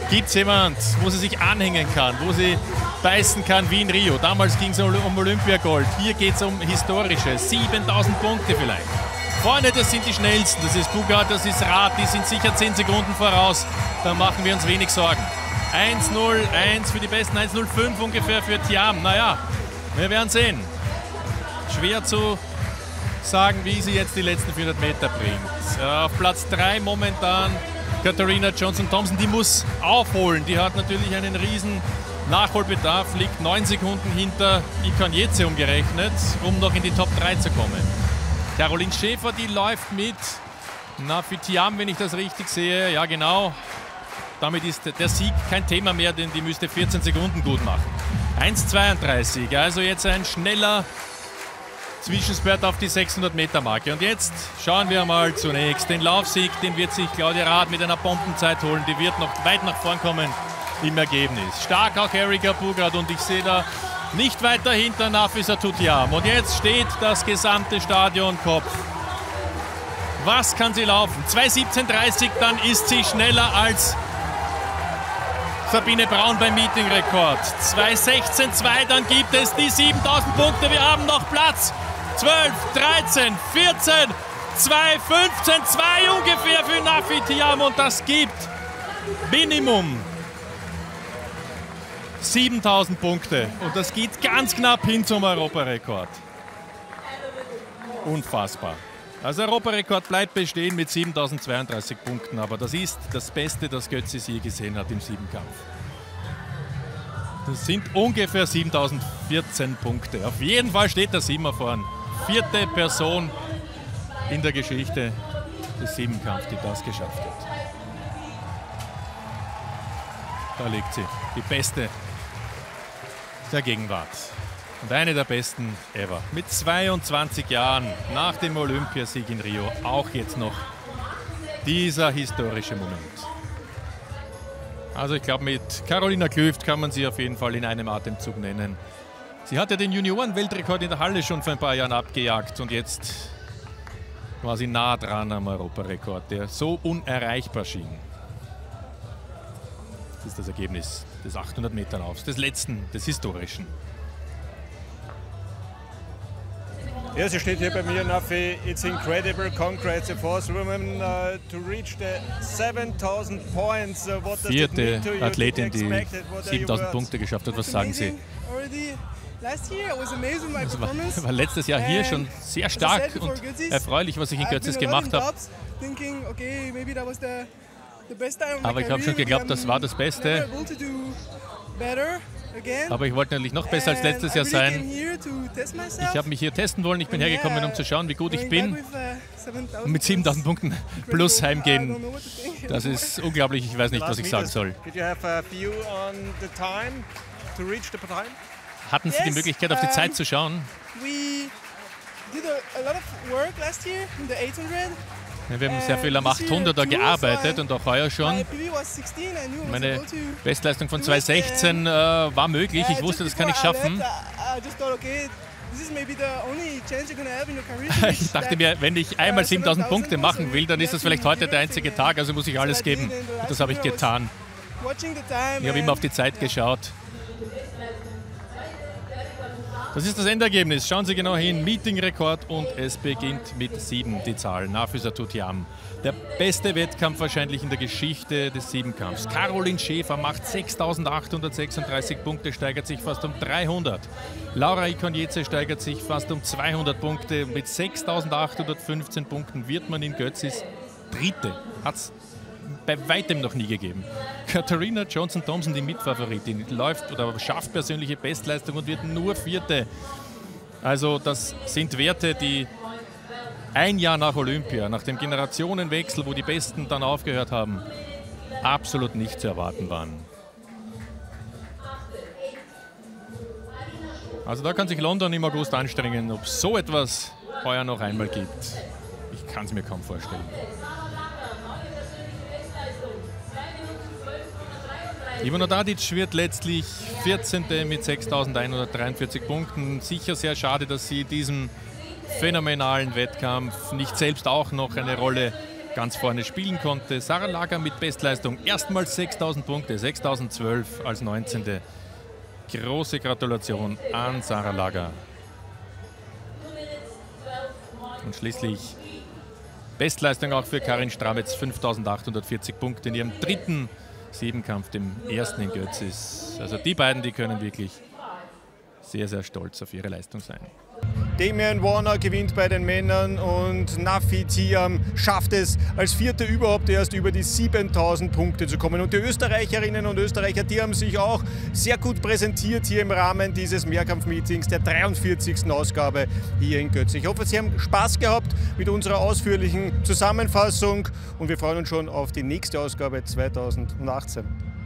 Gibt es jemand, wo sie sich anhängen kann, wo sie beißen kann wie in Rio? Damals ging es um Olympiagold. Hier geht es um historische 7000 Punkte vielleicht Vorne, das sind die schnellsten. Das ist Bugart, das ist Rad. Die sind sicher 10 Sekunden voraus. Da machen wir uns wenig Sorgen. 1-0-1 für die Besten, 1-0-5 ungefähr für Tiam. Naja, wir werden sehen. Schwer zu sagen, wie sie jetzt die letzten 400 Meter bringt. Äh, auf Platz 3 momentan Katharina Johnson-Thompson. Die muss aufholen. Die hat natürlich einen riesen Nachholbedarf. Liegt 9 Sekunden hinter Ikan Jeze umgerechnet, um noch in die Top 3 zu kommen. Caroline Schäfer, die läuft mit. Nafi Tiam, wenn ich das richtig sehe. Ja, genau. Damit ist der Sieg kein Thema mehr, denn die müsste 14 Sekunden gut machen. 1,32. Also jetzt ein schneller Zwischenspurt auf die 600 Meter Marke. Und jetzt schauen wir mal zunächst den Laufsieg, den wird sich Claudia Rath mit einer Bombenzeit holen. Die wird noch weit nach vorn kommen im Ergebnis. Stark auch Erika Bugrat und ich sehe da nicht weit dahinter Nafisa Tutiam. Und jetzt steht das gesamte Stadion Kopf. Was kann sie laufen? 2,17,30, dann ist sie schneller als Sabine Braun beim Meetingrekord. 2,16,2, dann gibt es die 7000 Punkte. Wir haben noch Platz. 12, 13, 14, 2, 15, 2 ungefähr für Nafi Tiam und das gibt Minimum 7000 Punkte und das geht ganz knapp hin zum Europarekord. Unfassbar. Also Europarekord bleibt bestehen mit 7032 Punkten, aber das ist das Beste, das Götze je gesehen hat im Siebenkampf. Das sind ungefähr 7014 Punkte. Auf jeden Fall steht der Siebener vorn vierte Person in der Geschichte des Siebenkampfs, die das geschafft hat. Da liegt sie, die beste der Gegenwart. Und eine der besten ever. Mit 22 Jahren nach dem Olympiasieg in Rio auch jetzt noch dieser historische Moment. Also ich glaube, mit Carolina Klüft kann man sie auf jeden Fall in einem Atemzug nennen. Sie hat ja den Junioren-Weltrekord in der Halle schon vor ein paar Jahren abgejagt und jetzt sie nah dran am Europarekord, der so unerreichbar schien. Das ist das Ergebnis des 800 Meter Laufs, des letzten, des historischen. Ja, sie steht hier bei mir, Nafi. It's incredible. Congrats, the fourth woman uh, to reach the 7000 points. Uh, what Vierte Athletin, die 7000 Punkte geschafft hat. Was sagen Sie? Das war, war letztes Jahr hier schon sehr stark und erfreulich, was ich in Götzes gemacht habe. Aber ich habe schon geglaubt, das war das Beste. Aber ich wollte natürlich noch besser als letztes Jahr sein. Ich habe mich hier testen wollen. Ich bin hergekommen, um zu schauen, wie gut ich bin. Uh, und mit 7000 Punkten plus heimgehen. Das ist unglaublich. Ich weiß nicht, was ich sagen soll. Hatten Sie die Möglichkeit, auf die Zeit zu schauen? Ja, wir haben sehr viel am 800er gearbeitet und auch heuer schon. Meine Bestleistung von 2016 äh, war möglich. Ich wusste, das kann ich schaffen. Ich dachte mir, wenn ich einmal 7000 Punkte machen will, dann ist das vielleicht heute der einzige Tag, also muss ich alles geben. Und das habe ich getan. Ich habe immer auf die Zeit geschaut. Das ist das Endergebnis. Schauen Sie genau hin. Meeting-Rekord und es beginnt mit sieben, die Zahl. Nafisa Tutiam. Der beste Wettkampf wahrscheinlich in der Geschichte des Siebenkampfs. Caroline Schäfer macht 6.836 Punkte, steigert sich fast um 300. Laura Ikonjeze steigert sich fast um 200 Punkte. Mit 6.815 Punkten wird man in Götzis Dritte. Hat es bei weitem noch nie gegeben. Katharina Johnson-Thompson, die Mitfavoritin, läuft oder schafft persönliche Bestleistung und wird nur Vierte. Also das sind Werte, die ein Jahr nach Olympia, nach dem Generationenwechsel, wo die Besten dann aufgehört haben, absolut nicht zu erwarten waren. Also da kann sich London im August anstrengen, ob so etwas heuer noch einmal gibt. Ich kann es mir kaum vorstellen. Ivona Dadic wird letztlich 14. mit 6.143 Punkten. Sicher sehr schade, dass sie diesem phänomenalen Wettkampf nicht selbst auch noch eine Rolle ganz vorne spielen konnte. Sarah Lager mit Bestleistung erstmals 6.000 Punkte, 6.012 als 19. Große Gratulation an Sarah Lager. Und schließlich Bestleistung auch für Karin Strametz, 5840 Punkte in ihrem dritten Siebenkampf, dem ersten in Götz ist. Also die beiden, die können wirklich sehr, sehr stolz auf ihre Leistung sein. Damian Warner gewinnt bei den Männern und Nafi Tiam schafft es als Vierter überhaupt erst über die 7000 Punkte zu kommen. Und die Österreicherinnen und Österreicher, die haben sich auch sehr gut präsentiert hier im Rahmen dieses Mehrkampfmeetings der 43. Ausgabe hier in Götz. Ich hoffe, Sie haben Spaß gehabt mit unserer ausführlichen Zusammenfassung und wir freuen uns schon auf die nächste Ausgabe 2018.